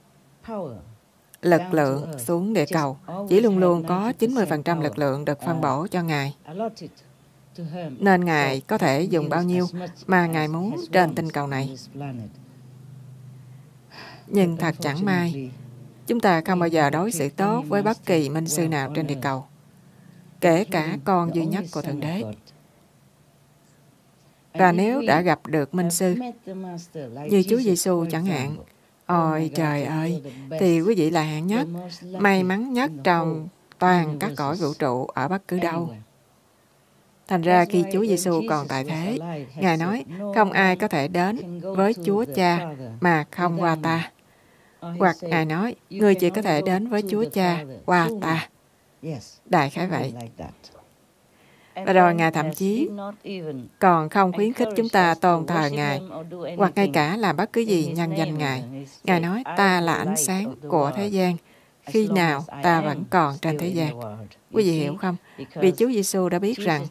lực lượng xuống địa cầu, chỉ luôn luôn có 90% lực lượng được phân bổ cho Ngài. Nên Ngài có thể dùng bao nhiêu mà Ngài muốn trên tinh cầu này. Nhưng thật chẳng may, chúng ta không bao giờ đối xử tốt với bất kỳ minh sư nào trên địa cầu, kể cả con duy nhất của Thượng Đế. Và nếu đã gặp được minh sư, như Chúa Giêsu chẳng hạn, Ôi trời ơi, thì quý vị là hạng nhất, may mắn nhất trong toàn các cõi vũ trụ ở bất cứ đâu. Thành ra khi Chúa Giêsu còn tại thế, Ngài nói, không ai có thể đến với Chúa Cha mà không qua ta. Hoặc Ngài nói, người chỉ có thể đến với Chúa Cha qua ta. Đại khái vậy. Và rồi Ngài thậm chí còn không khuyến khích chúng ta tôn thờ Ngài, hoặc ngay cả làm bất cứ gì nhân danh Ngài. Ngài nói, ta là ánh sáng của thế gian, khi nào ta vẫn còn trên thế gian. Quý vị hiểu không? Vì Chúa Giêsu đã biết rằng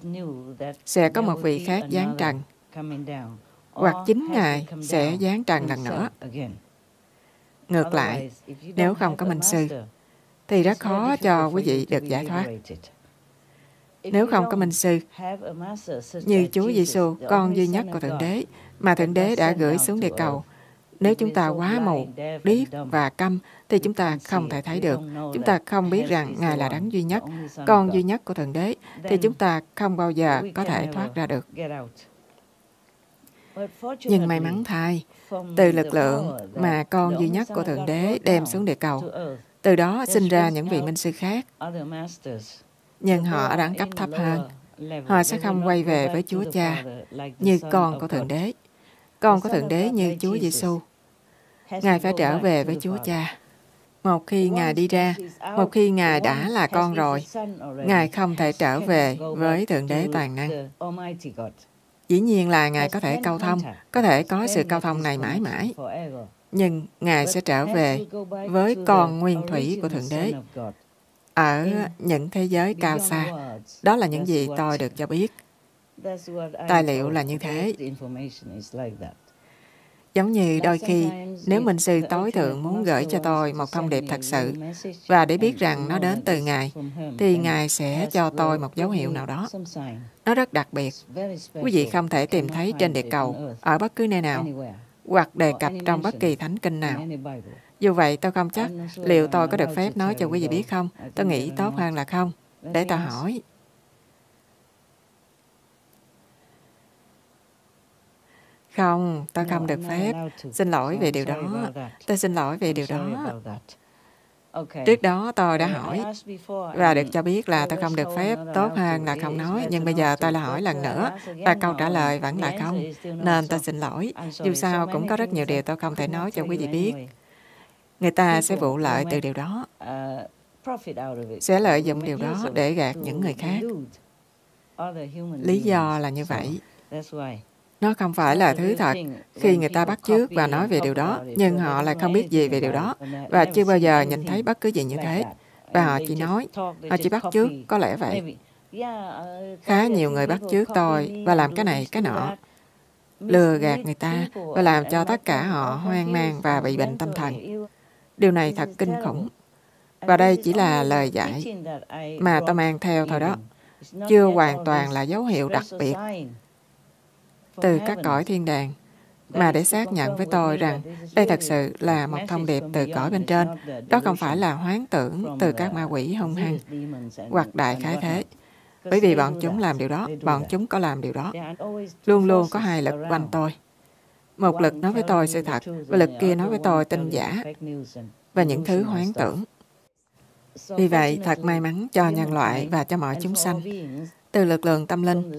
sẽ có một vị khác giáng trần, hoặc chính Ngài sẽ giáng trần lần nữa. Ngược lại, nếu không có minh sư, thì rất khó cho quý vị được giải thoát. Nếu không có minh sư, như Chúa Giêsu, con duy nhất của Thượng Đế, mà Thượng Đế đã gửi xuống địa cầu, nếu chúng ta quá mù, điếc và câm, thì chúng ta không thể thấy được. Chúng ta không biết rằng Ngài là đấng duy nhất, con duy nhất của Thượng Đế, thì chúng ta không bao giờ có thể thoát ra được. Nhưng may mắn thay, từ lực lượng mà con duy nhất của Thượng Đế đem xuống địa cầu, từ đó sinh ra những vị minh sư khác nhưng họ ở đẳng cấp thấp hơn. Họ sẽ không quay về với Chúa Cha như con của Thượng Đế. Con của Thượng Đế như Chúa Giêsu. Ngài phải trở về với Chúa Cha. Một khi Ngài đi ra, một khi Ngài đã là con rồi, Ngài không thể trở về với Thượng Đế toàn năng. Dĩ nhiên là Ngài có thể câu thông, có thể có sự câu thông này mãi mãi. Nhưng Ngài sẽ trở về với con nguyên thủy của Thượng Đế, ở những thế giới cao xa. Đó là những gì tôi được cho biết. Tài liệu là như thế. Giống như đôi khi, nếu minh sư tối thượng muốn gửi cho tôi một thông điệp thật sự và để biết rằng nó đến từ Ngài, thì Ngài sẽ cho tôi một dấu hiệu nào đó. Nó rất đặc biệt. Quý vị không thể tìm thấy trên địa cầu, ở bất cứ nơi nào, hoặc đề cập trong bất kỳ thánh kinh nào. Dù vậy, tôi không chắc liệu tôi có được phép nói cho quý vị biết không. Tôi nghĩ tốt hơn là không. Để tôi hỏi. Không, tôi không được phép. Xin lỗi về điều đó. Tôi xin lỗi về điều đó. Trước đó tôi đã hỏi và được cho biết là tôi không được phép tốt hơn là không nói, nhưng bây giờ tôi lại hỏi lần nữa và câu trả lời vẫn là không. Nên tôi xin lỗi. Dù sao cũng có rất nhiều điều tôi không thể nói cho quý vị biết. Người ta sẽ vụ lợi từ điều đó, sẽ lợi dụng điều đó để gạt những người khác. Lý do là như vậy. Nó không phải là thứ thật khi người ta bắt chước và nói về điều đó, nhưng họ lại không biết gì về điều đó và chưa bao giờ nhìn thấy bất cứ gì như thế. Và họ chỉ nói, họ chỉ bắt chước, có lẽ vậy. Khá nhiều người bắt chước tôi và làm cái này, cái nọ lừa gạt người ta và làm cho tất cả họ hoang mang và bị bệnh tâm thần. Điều này thật kinh khủng. Và đây chỉ là lời giải mà tôi mang theo thôi đó. Chưa hoàn toàn là dấu hiệu đặc biệt từ các cõi thiên đàng mà để xác nhận với tôi rằng đây thật sự là một thông điệp từ cõi bên trên. Đó không phải là hoán tưởng từ các ma quỷ hung hăng hoặc đại khái thế. Bởi vì bọn chúng làm điều đó, bọn chúng có làm điều đó. Luôn luôn có hai lực quanh tôi. Một lực nói với tôi sự thật, và lực kia nói với tôi tin giả và những thứ hoán tưởng. Vì vậy, thật may mắn cho nhân loại và cho mọi chúng sanh. từ lực lượng tâm linh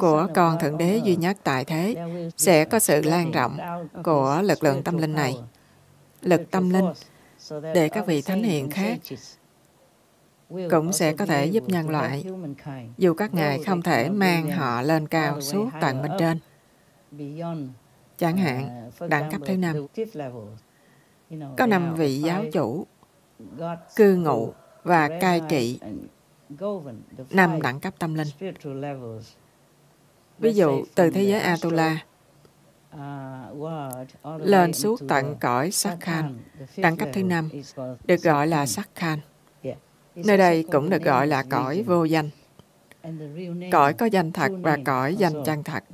của con Thượng Đế duy nhất tại thế sẽ có sự lan rộng của lực lượng tâm linh này. Lực tâm linh để các vị thánh hiền khác cũng sẽ có thể giúp nhân loại, dù các ngài không thể mang họ lên cao suốt tận bên trên. Chẳng hạn, đẳng cấp thứ năm, có năm vị giáo chủ, cư ngụ và cai trị năm đẳng cấp tâm linh. Ví dụ, từ thế giới Atula. lên suốt tận cõi Sakhan, đẳng cấp thứ năm, được gọi là Sakhan. Nơi đây cũng được gọi là cõi vô danh. Cõi có danh thật và cõi danh chân thật.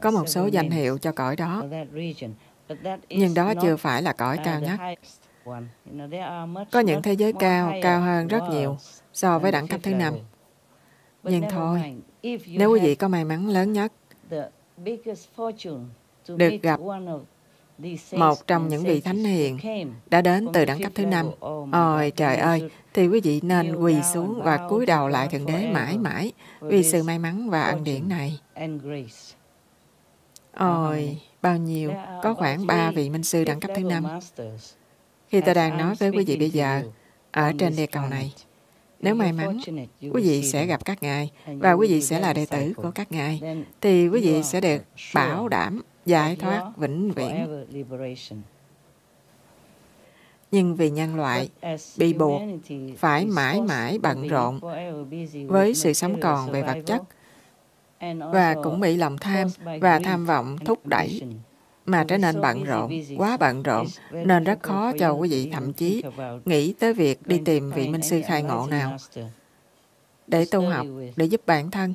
Có một số danh hiệu cho cõi đó, nhưng đó chưa phải là cõi cao nhất. Có những thế giới cao, cao hơn rất nhiều so với đẳng cấp thứ năm. Nhưng thôi, nếu quý vị có may mắn lớn nhất, được gặp một trong những vị thánh hiền đã đến từ đẳng cấp thứ năm. Ôi trời ơi, thì quý vị nên quỳ xuống và cúi đầu lại Thượng Đế mãi mãi vì sự may mắn và ân điển này. Ôi, bao nhiêu? Có khoảng ba vị minh sư đẳng cấp thứ năm. Khi tôi đang nói với quý vị bây giờ, ở trên địa cầu này, nếu may mắn, quý vị sẽ gặp các ngài và quý vị sẽ là đệ tử của các ngài, thì quý vị sẽ được bảo đảm giải thoát vĩnh viễn. Nhưng vì nhân loại bị buộc phải mãi mãi bận rộn với sự sống còn về vật chất và cũng bị lòng tham và tham vọng thúc đẩy mà trở nên bận rộn, quá bận rộn, nên rất khó cho quý vị thậm chí nghĩ tới việc đi tìm vị minh sư khai ngộ nào để tu học, để giúp bản thân,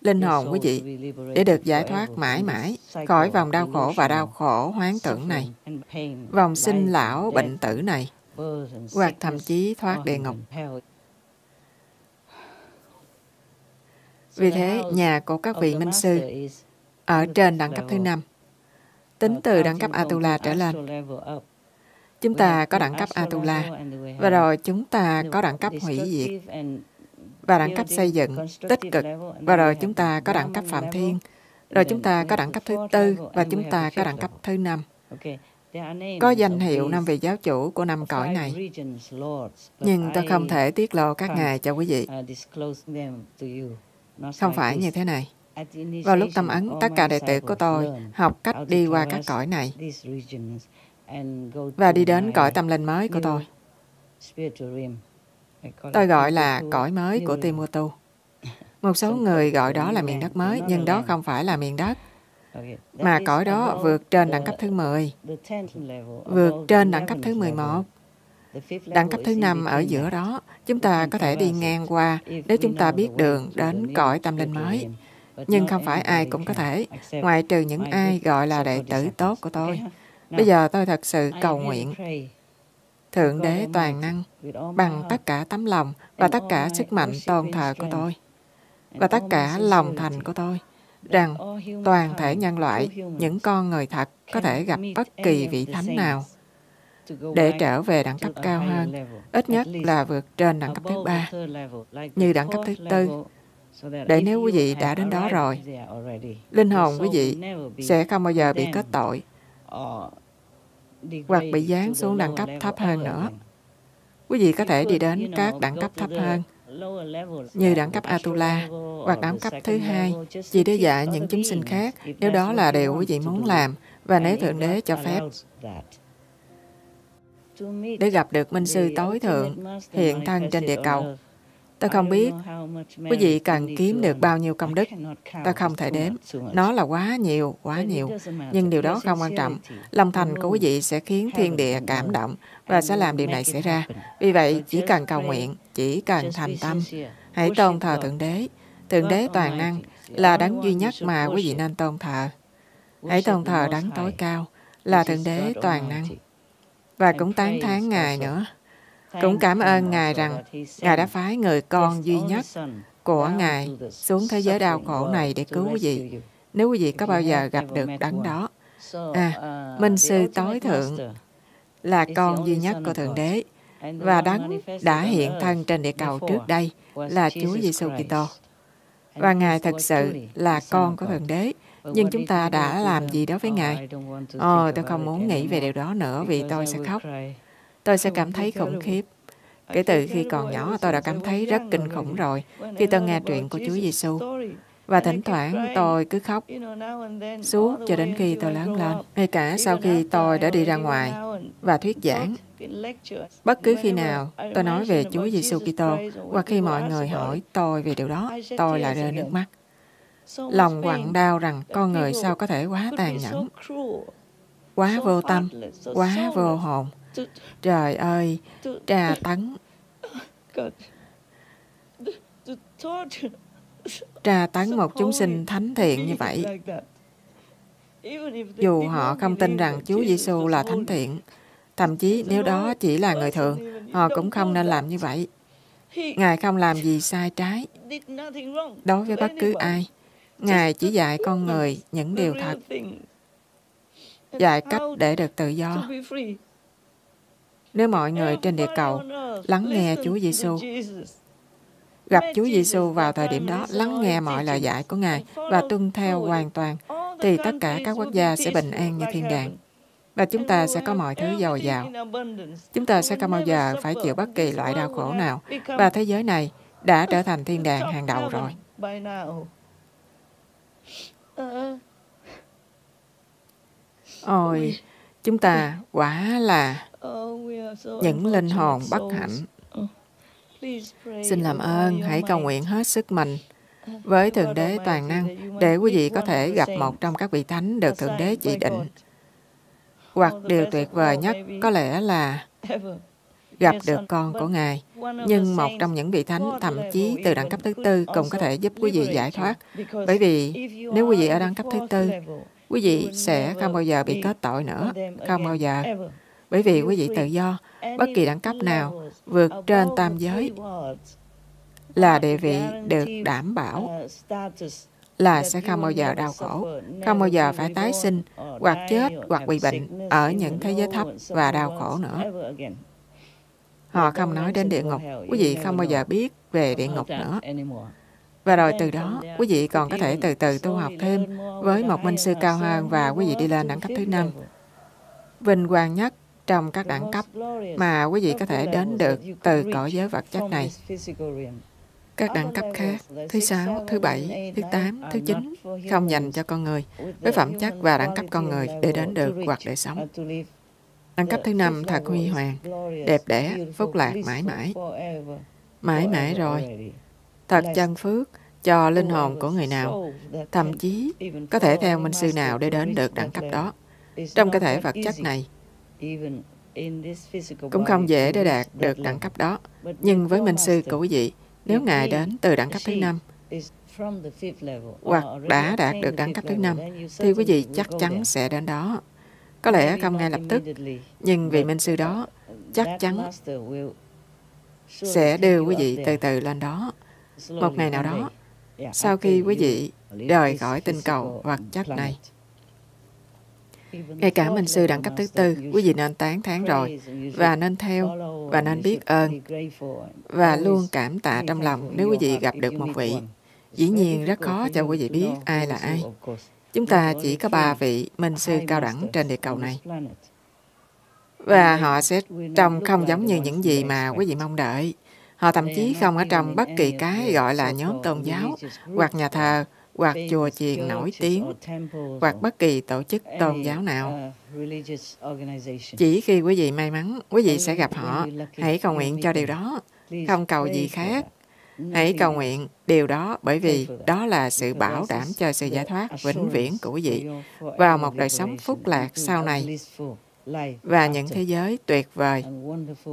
linh hồn quý vị để được giải thoát mãi mãi khỏi vòng đau khổ và đau khổ hoán tưởng này, vòng sinh lão bệnh tử này, hoặc thậm chí thoát địa ngục. Vì thế, nhà của các vị minh sư ở trên đẳng cấp thứ năm, tính từ đẳng cấp Atula trở lên. Chúng ta có đẳng cấp Atula, và rồi chúng ta có đẳng cấp hủy diệt, và đẳng cấp xây dựng, tích cực, và rồi chúng ta có đẳng cấp phạm thiên, rồi chúng ta có đẳng cấp thứ tư, và chúng ta có đẳng cấp thứ năm. Có danh hiệu năm vị giáo chủ của năm cõi này, nhưng tôi không thể tiết lộ các ngài cho quý vị. Không phải như thế này. Vào lúc tâm ấn, tất cả đệ tử của tôi học cách đi qua các cõi này. và đi đến cõi tâm linh mới của tôi. Tôi gọi là cõi mới của Timutu. [LAUGHS] Một số người gọi đó là miền đất mới, nhưng đó không phải là miền đất. Mà cõi đó vượt trên đẳng cấp thứ 10, vượt trên đẳng cấp thứ 11. Đẳng cấp thứ năm ở giữa đó, chúng ta có thể đi ngang qua nếu chúng ta biết đường đến cõi tâm linh mới. Nhưng không phải ai cũng có thể, ngoại trừ những ai gọi là đệ tử tốt của tôi. Bây giờ tôi thật sự cầu nguyện. Thượng Đế toàn năng bằng tất cả tấm lòng và tất cả sức mạnh tôn thờ của tôi và tất cả lòng thành của tôi rằng toàn thể nhân loại, những con người thật có thể gặp bất kỳ vị thánh nào để trở về đẳng cấp cao hơn, ít nhất là vượt trên đẳng cấp thứ ba, như đẳng cấp thứ tư, để nếu quý vị đã đến đó rồi, linh hồn quý vị sẽ không bao giờ bị kết tội hoặc bị dán xuống đẳng cấp thấp hơn nữa. Quý vị có thể đi đến các đẳng cấp thấp hơn, như đẳng cấp Atula hoặc đẳng cấp thứ hai, chỉ để dạy những chúng sinh khác nếu đó là điều quý vị muốn làm và nếu Thượng Đế cho phép. Để gặp được Minh Sư tối thượng hiện thân trên địa cầu, ta không biết quý vị cần kiếm được bao nhiêu công đức. ta không thể đếm. Nó là quá nhiều, quá nhiều. Nhưng điều đó không quan trọng. Lòng thành của quý vị sẽ khiến thiên địa cảm động và sẽ làm điều này xảy ra. Vì vậy, chỉ cần cầu nguyện, chỉ cần thành tâm. Hãy tôn thờ Thượng Đế. Thượng Đế toàn năng là đấng duy nhất mà quý vị nên tôn thờ. Hãy tôn thờ đấng tối cao là Thượng Đế toàn năng. Và cũng tán thán Ngài nữa. Cũng cảm ơn Ngài rằng Ngài đã phái người con duy nhất của Ngài xuống thế giới đau khổ này để cứu quý vị. Nếu quý vị có bao giờ gặp được đấng đó. À, Minh Sư Tối Thượng là con duy nhất của Thượng Đế và đấng đã hiện thân trên địa cầu trước đây là Chúa Giêsu Kitô. Và Ngài thật sự là con của Thượng Đế. Nhưng chúng ta đã làm gì đối với Ngài? Ồ, tôi không muốn nghĩ về điều đó nữa vì tôi sẽ khóc. Tôi sẽ cảm thấy khủng khiếp. Kể từ khi còn nhỏ, tôi đã cảm thấy rất kinh khủng rồi khi tôi nghe chuyện của Chúa Giêsu. Và thỉnh thoảng tôi cứ khóc suốt cho đến khi tôi lớn lên. Ngay cả sau khi tôi đã đi ra ngoài và thuyết giảng, bất cứ khi nào tôi nói về Chúa Giêsu Kitô hoặc khi mọi người hỏi tôi về điều đó, tôi lại rơi nước mắt. Lòng quặn đau rằng con người sao có thể quá tàn nhẫn, quá vô tâm, quá vô hồn. Trời ơi, trà tấn tra tấn một chúng sinh thánh thiện như vậy. Dù họ không tin rằng Chúa Giêsu là thánh thiện, thậm chí nếu đó chỉ là người thường, họ cũng không nên làm như vậy. Ngài không làm gì [LAUGHS] sai trái đối với bất cứ ai. Ngài chỉ dạy con người những điều thật, dạy cách để được tự do. Nếu mọi người trên địa cầu lắng nghe Chúa Giêsu, gặp Chúa Giêsu vào thời điểm đó, lắng nghe mọi lời dạy của Ngài và tuân theo hoàn toàn, thì tất cả các quốc gia sẽ bình an như thiên đàng. Và chúng ta sẽ có mọi thứ dồi dào. Chúng ta sẽ không bao giờ phải chịu bất kỳ loại đau khổ nào. Và thế giới này đã trở thành thiên đàng hàng đầu rồi. Ôi, chúng ta quả là những linh hồn bất hạnh Xin làm ơn, hãy cầu nguyện hết sức mình với Thượng Đế toàn năng để quý vị có thể gặp một trong các vị thánh được Thượng Đế chỉ định. Hoặc điều tuyệt vời nhất có lẽ là gặp được con của Ngài. Nhưng một trong những vị thánh, thậm chí từ đẳng cấp thứ tư, cũng có thể giúp quý vị giải thoát. Bởi vì nếu quý vị ở đẳng cấp thứ tư, quý vị sẽ không bao giờ bị kết tội nữa. Không bao giờ bởi vì quý vị tự do, bất kỳ đẳng cấp nào vượt trên tam giới là địa vị được đảm bảo là sẽ không bao giờ đau khổ, không bao giờ phải tái sinh hoặc chết hoặc bị bệnh ở những thế giới thấp và đau khổ nữa. Họ không nói đến địa ngục, quý vị không bao giờ biết về địa ngục nữa. Và rồi từ đó, quý vị còn có thể từ từ tu học thêm với một minh sư cao hơn và quý vị đi lên đẳng cấp thứ năm. Vinh quang nhất trong các đẳng cấp mà quý vị có thể đến được từ cõi giới vật chất này. Các đẳng cấp khác, thứ sáu, thứ bảy, thứ tám, thứ chín, không dành cho con người, với phẩm chất và đẳng cấp con người để đến được hoặc để sống. Đẳng cấp thứ năm thật huy hoàng, đẹp đẽ, phúc lạc mãi mãi. Mãi mãi rồi. Thật chân phước cho linh hồn của người nào, thậm chí có thể theo minh sư nào để đến được đẳng cấp đó. Trong cơ thể vật chất này, cũng không dễ để đạt được đẳng cấp đó. Nhưng với minh sư của quý vị, nếu Ngài đến từ đẳng cấp thứ năm, hoặc đã đạt được đẳng cấp thứ năm, thì quý vị chắc chắn sẽ đến đó. Có lẽ không ngay lập tức, nhưng vị minh sư đó chắc chắn sẽ đưa quý vị từ từ lên đó. Một ngày nào đó, sau khi quý vị rời khỏi tinh cầu vật chất này. Ngay cả minh sư đẳng cấp thứ tư, quý vị nên tán thán rồi, và nên theo, và nên biết ơn, và luôn cảm tạ trong lòng nếu quý vị gặp được một vị. Dĩ nhiên rất khó cho quý vị biết ai là ai. Chúng ta chỉ có ba vị minh sư cao đẳng trên địa cầu này. Và họ sẽ trông không giống như những gì mà quý vị mong đợi. Họ thậm chí không ở trong bất kỳ cái gọi là nhóm tôn giáo hoặc nhà thờ hoặc chùa chiền nổi tiếng hoặc bất kỳ tổ chức tôn giáo nào. Chỉ khi quý vị may mắn, quý vị sẽ gặp họ. Hãy cầu nguyện cho điều đó, không cầu gì khác. Hãy cầu nguyện điều đó bởi vì đó là sự bảo đảm cho sự giải thoát vĩnh viễn của quý vị vào một đời sống phúc lạc sau này và những thế giới tuyệt vời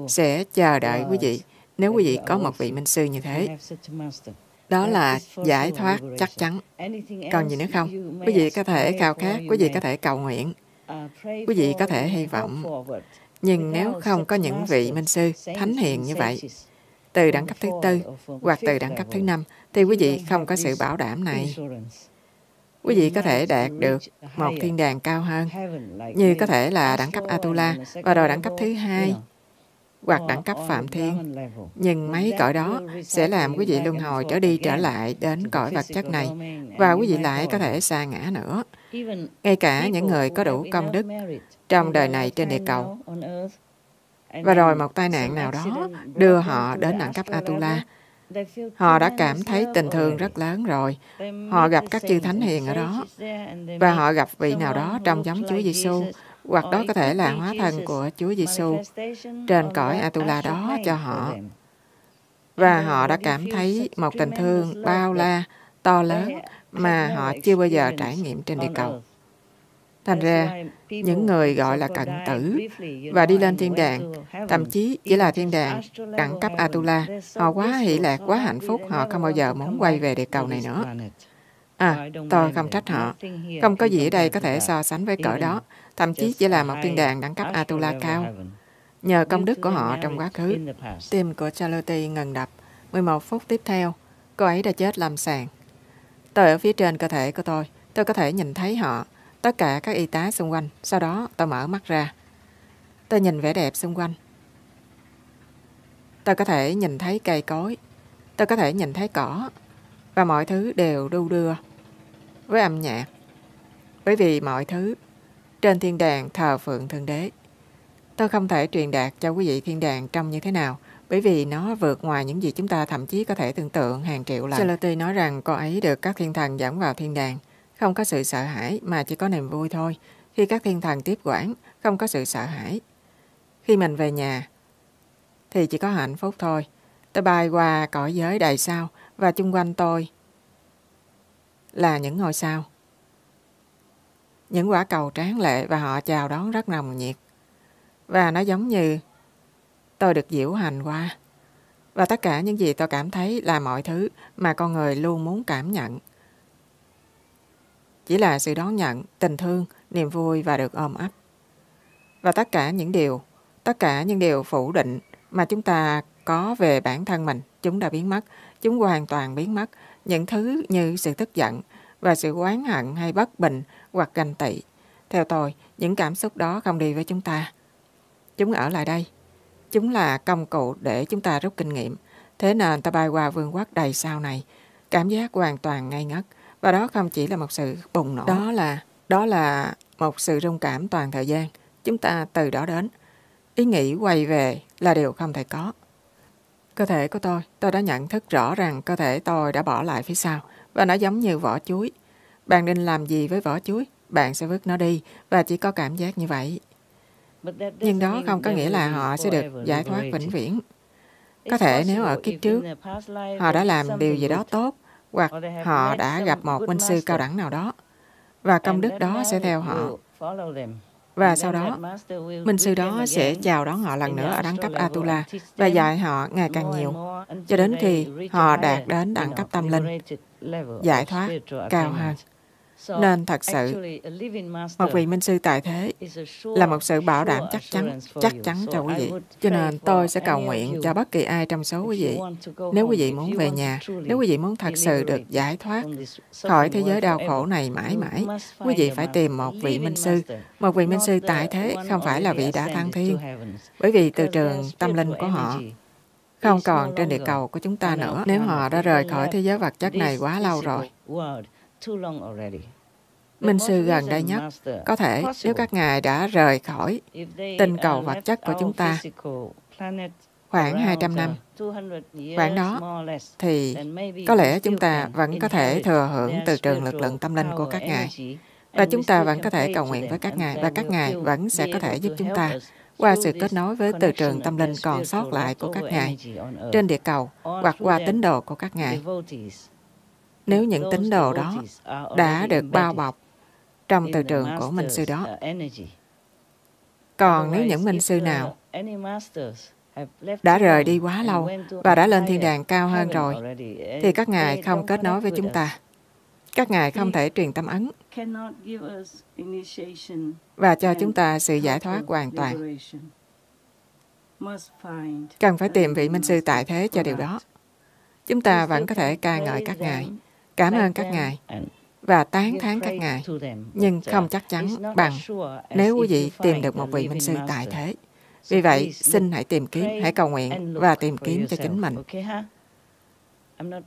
sẽ chờ đợi quý vị nếu quý vị có một vị minh sư như thế. Đó là giải thoát chắc chắn. Còn gì nữa không? Quý vị có thể khao khát, quý vị có thể cầu nguyện, quý vị có thể hy vọng. Nhưng nếu không có những vị minh sư thánh hiền như vậy, từ đẳng cấp thứ tư hoặc từ đẳng cấp thứ năm, thì quý vị không có sự bảo đảm này. Quý vị có thể đạt được một thiên đàng cao hơn, như có thể là đẳng cấp Atula và rồi đẳng cấp thứ hai, hoặc đẳng cấp phạm thiên. Nhưng mấy cõi đó sẽ làm quý vị luân hồi trở đi trở lại đến cõi vật chất này và quý vị lại có thể xa ngã nữa. Ngay cả những người có đủ công đức trong đời này trên địa cầu. Và rồi một tai nạn nào đó đưa họ đến đẳng cấp Atula. Họ đã cảm thấy tình thương rất lớn rồi. Họ gặp các chư thánh hiền ở đó. Và họ gặp vị nào đó trong giống Chúa Giêsu hoặc đó có thể là hóa thân của Chúa Giêsu trên cõi Atula đó cho họ. Và họ đã cảm thấy một tình thương bao la, to lớn mà họ chưa bao giờ trải nghiệm trên địa cầu. Thành ra, những người gọi là cận tử và đi lên thiên đàng, thậm chí chỉ là thiên đàng đẳng cấp Atula, họ quá hỷ lạc, quá hạnh phúc, họ không bao giờ muốn quay về địa cầu này nữa. À, tôi không trách họ. Không có gì ở đây có thể so sánh với cỡ đó, thậm chí chỉ là một thiên đàng đẳng cấp Atula cao. Nhờ công đức của họ trong quá khứ, tim của Charlotte ngừng đập. 11 phút tiếp theo, cô ấy đã chết lâm sàng. Tôi ở phía trên cơ thể của tôi, tôi có thể nhìn thấy họ, tất cả các y tá xung quanh. Sau đó tôi mở mắt ra. Tôi nhìn vẻ đẹp xung quanh. Tôi có thể nhìn thấy cây cối. Tôi có thể nhìn thấy cỏ. Và mọi thứ đều đu đưa với âm nhạc. Bởi vì mọi thứ trên thiên đàng thờ phượng Thượng Đế. Tôi không thể truyền đạt cho quý vị thiên đàng trông như thế nào, bởi vì nó vượt ngoài những gì chúng ta thậm chí có thể tưởng tượng hàng triệu lần. Charlotte nói rằng cô ấy được các thiên thần dẫn vào thiên đàng, không có sự sợ hãi mà chỉ có niềm vui thôi. Khi các thiên thần tiếp quản, không có sự sợ hãi. Khi mình về nhà, thì chỉ có hạnh phúc thôi. Tôi bay qua cõi giới đầy sao và chung quanh tôi là những ngôi sao. Những quả cầu tráng lệ và họ chào đón rất nồng nhiệt. Và nó giống như tôi được diễu hành qua. Và tất cả những gì tôi cảm thấy là mọi thứ mà con người luôn muốn cảm nhận. Chỉ là sự đón nhận, tình thương, niềm vui và được ôm ấp. Và tất cả những điều, tất cả những điều phủ định mà chúng ta có về bản thân mình, chúng đã biến mất. Chúng hoàn toàn biến mất. Những thứ như sự tức giận và sự oán hận hay bất bình hoặc ganh tị. Theo tôi, những cảm xúc đó không đi với chúng ta. Chúng ở lại đây. Chúng là công cụ để chúng ta rút kinh nghiệm. Thế nên ta bay qua vương quốc đầy sau này. Cảm giác hoàn toàn ngây ngất. Và đó không chỉ là một sự bùng nổ. Đó là đó là một sự rung cảm toàn thời gian. Chúng ta từ đó đến. Ý nghĩ quay về là điều không thể có. Cơ thể của tôi, tôi đã nhận thức rõ rằng cơ thể tôi đã bỏ lại phía sau và nó giống như vỏ chuối. Bạn định làm gì với vỏ chuối? Bạn sẽ vứt nó đi và chỉ có cảm giác như vậy. Nhưng đó không có nghĩa là họ sẽ được giải thoát vĩnh viễn. Có thể nếu ở kiếp trước họ đã làm điều gì đó tốt hoặc họ đã gặp một minh sư cao đẳng nào đó và công đức đó sẽ theo họ. Và sau đó, minh sư đó sẽ chào đón họ lần nữa ở đẳng cấp Atula và dạy họ ngày càng nhiều, cho đến khi họ đạt đến đẳng cấp tâm linh, giải thoát cao hơn. Nên thật sự, một vị minh sư tại thế là một sự bảo đảm chắc chắn, chắc chắn cho quý vị. Cho nên tôi sẽ cầu nguyện cho bất kỳ ai trong số quý vị. Nếu quý vị muốn về nhà, nếu quý vị muốn thật sự được giải thoát khỏi thế giới đau khổ này mãi mãi, quý vị phải tìm một vị minh sư. Một vị minh sư tại thế không phải là vị đã thăng thiên, bởi vì từ trường tâm linh của họ không còn trên địa cầu của chúng ta nữa nếu họ đã rời khỏi thế giới vật chất này quá lâu rồi. Minh sư gần đây nhất, có thể nếu các ngài đã rời khỏi tinh cầu vật chất của chúng ta khoảng 200 năm, khoảng đó thì có lẽ chúng ta vẫn có thể thừa hưởng từ trường lực lượng tâm linh của các ngài. Và chúng ta vẫn có thể cầu nguyện với các ngài và các ngài vẫn sẽ có thể giúp chúng ta qua sự kết nối với từ trường tâm linh còn sót lại của các ngài trên địa cầu hoặc qua tín đồ của các ngài. Nếu những tín đồ đó đã được bao bọc trong từ trường của minh sư đó. Còn nếu những minh sư nào đã rời đi quá lâu và đã lên thiên đàng cao hơn rồi, thì các ngài không kết nối với chúng ta. Các ngài không thể truyền tâm ấn và cho chúng ta sự giải thoát hoàn toàn. Cần phải tìm vị minh sư tại thế cho điều đó. Chúng ta vẫn có thể ca ngợi các ngài, cảm ơn các ngài và tán thán các ngài, nhưng không chắc chắn bằng nếu quý vị tìm được một vị minh sư tại thế. Vì vậy, xin hãy tìm kiếm, hãy cầu nguyện và tìm kiếm cho chính mình.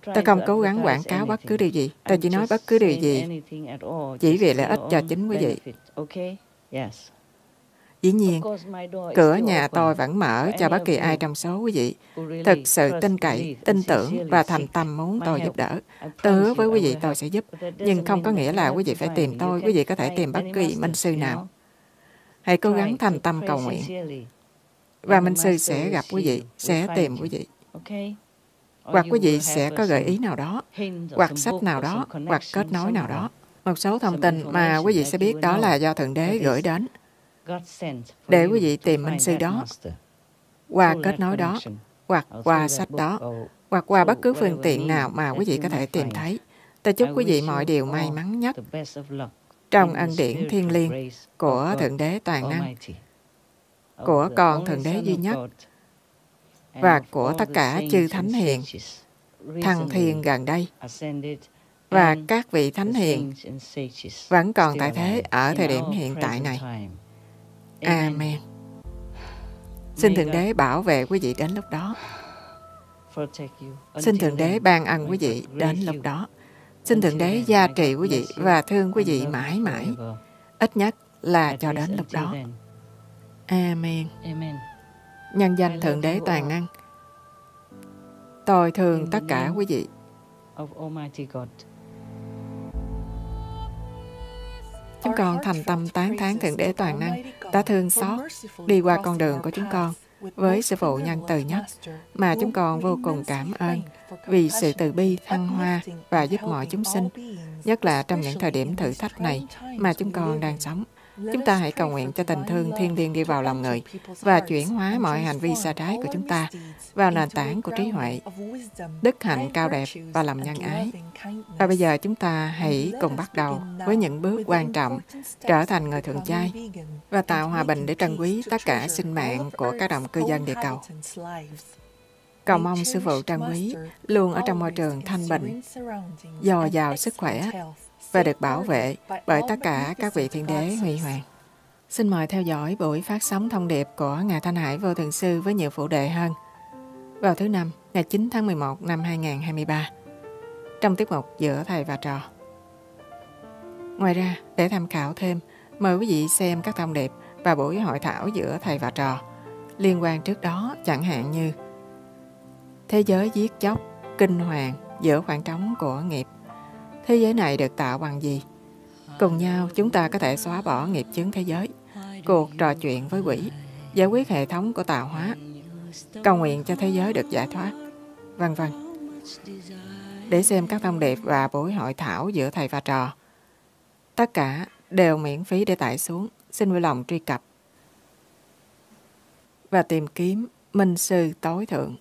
Tôi không cố gắng quảng cáo bất cứ điều gì. Tôi chỉ nói bất cứ điều gì chỉ vì lợi ích cho chính quý vị. Dĩ nhiên, cửa nhà tôi vẫn mở cho bất kỳ ai trong số quý vị thực sự tin cậy, tin tưởng và thành tâm muốn tôi giúp đỡ. Tôi hứa với quý vị tôi sẽ giúp, nhưng không có nghĩa là quý vị phải tìm tôi. Quý vị có thể tìm bất kỳ minh sư nào. Hãy cố gắng thành tâm cầu nguyện. Và minh sư sẽ gặp quý vị, sẽ tìm quý vị. Hoặc quý vị sẽ có gợi ý nào đó, hoặc sách nào đó, hoặc kết nối nào đó. Một số thông tin mà quý vị sẽ biết đó là do Thượng Đế gửi đến để quý vị tìm minh sư đó. qua kết nối đó hoặc qua sách đó hoặc qua bất cứ phương tiện nào mà quý vị có thể tìm thấy. Tôi chúc quý vị mọi điều may mắn nhất trong ân điển thiên liêng của Thượng Đế Toàn Năng, của con Thượng Đế duy nhất và của tất cả chư Thánh Hiền, thăng thiên gần đây. và các vị Thánh Hiền vẫn còn tại thế ở thời điểm hiện tại này. Amen. Xin Thượng Đế bảo vệ quý vị đến lúc đó. Xin Thượng Đế ban ân quý vị đến lúc đó. Xin Thượng Đế gia trị quý vị và thương quý vị mãi mãi. Ít nhất là cho đến lúc đó. Amen. Nhân danh Thượng Đế Toàn Năng, tôi thương tất cả quý vị. Chúng con thành tâm tán thán Thượng Đế Toàn Năng Ta thương xót đi qua con đường của chúng con với sự phụ nhân từ nhất mà chúng con vô cùng cảm ơn vì sự từ bi thăng hoa và giúp mọi chúng sinh, nhất là trong những thời điểm thử thách này mà chúng con đang sống. Chúng ta hãy cầu nguyện cho tình thương thiên liêng đi vào lòng người và chuyển hóa mọi hành vi sai trái của chúng ta vào nền tảng của trí huệ, đức hạnh cao đẹp và lòng nhân ái. Và bây giờ chúng ta hãy cùng bắt đầu với những bước quan trọng trở thành người thượng trai và tạo hòa bình để trân quý tất cả sinh mạng của các đồng cư dân địa cầu. Cầu mong Sư Phụ Trân Quý luôn ở trong môi trường thanh bình, dồi dào sức khỏe và được bảo vệ bởi tất cả các vị thiên đế huy hoàng. Xin mời theo dõi buổi phát sóng thông điệp của Ngài Thanh Hải Vô Thường Sư với nhiều phụ đề hơn vào thứ Năm, ngày 9 tháng 11 năm 2023 trong tiết mục Giữa Thầy và Trò. Ngoài ra, để tham khảo thêm, mời quý vị xem các thông điệp và buổi hội thảo giữa thầy và trò liên quan trước đó chẳng hạn như Thế giới giết chóc, kinh hoàng giữa khoảng trống của nghiệp Thế giới này được tạo bằng gì? Cùng nhau chúng ta có thể xóa bỏ nghiệp chướng thế giới, cuộc trò chuyện với quỷ, giải quyết hệ thống của tạo hóa, cầu nguyện cho thế giới được giải thoát, vân vân. Để xem các thông điệp và buổi hội thảo giữa thầy và trò, tất cả đều miễn phí để tải xuống. Xin vui lòng truy cập và tìm kiếm Minh Sư Tối Thượng.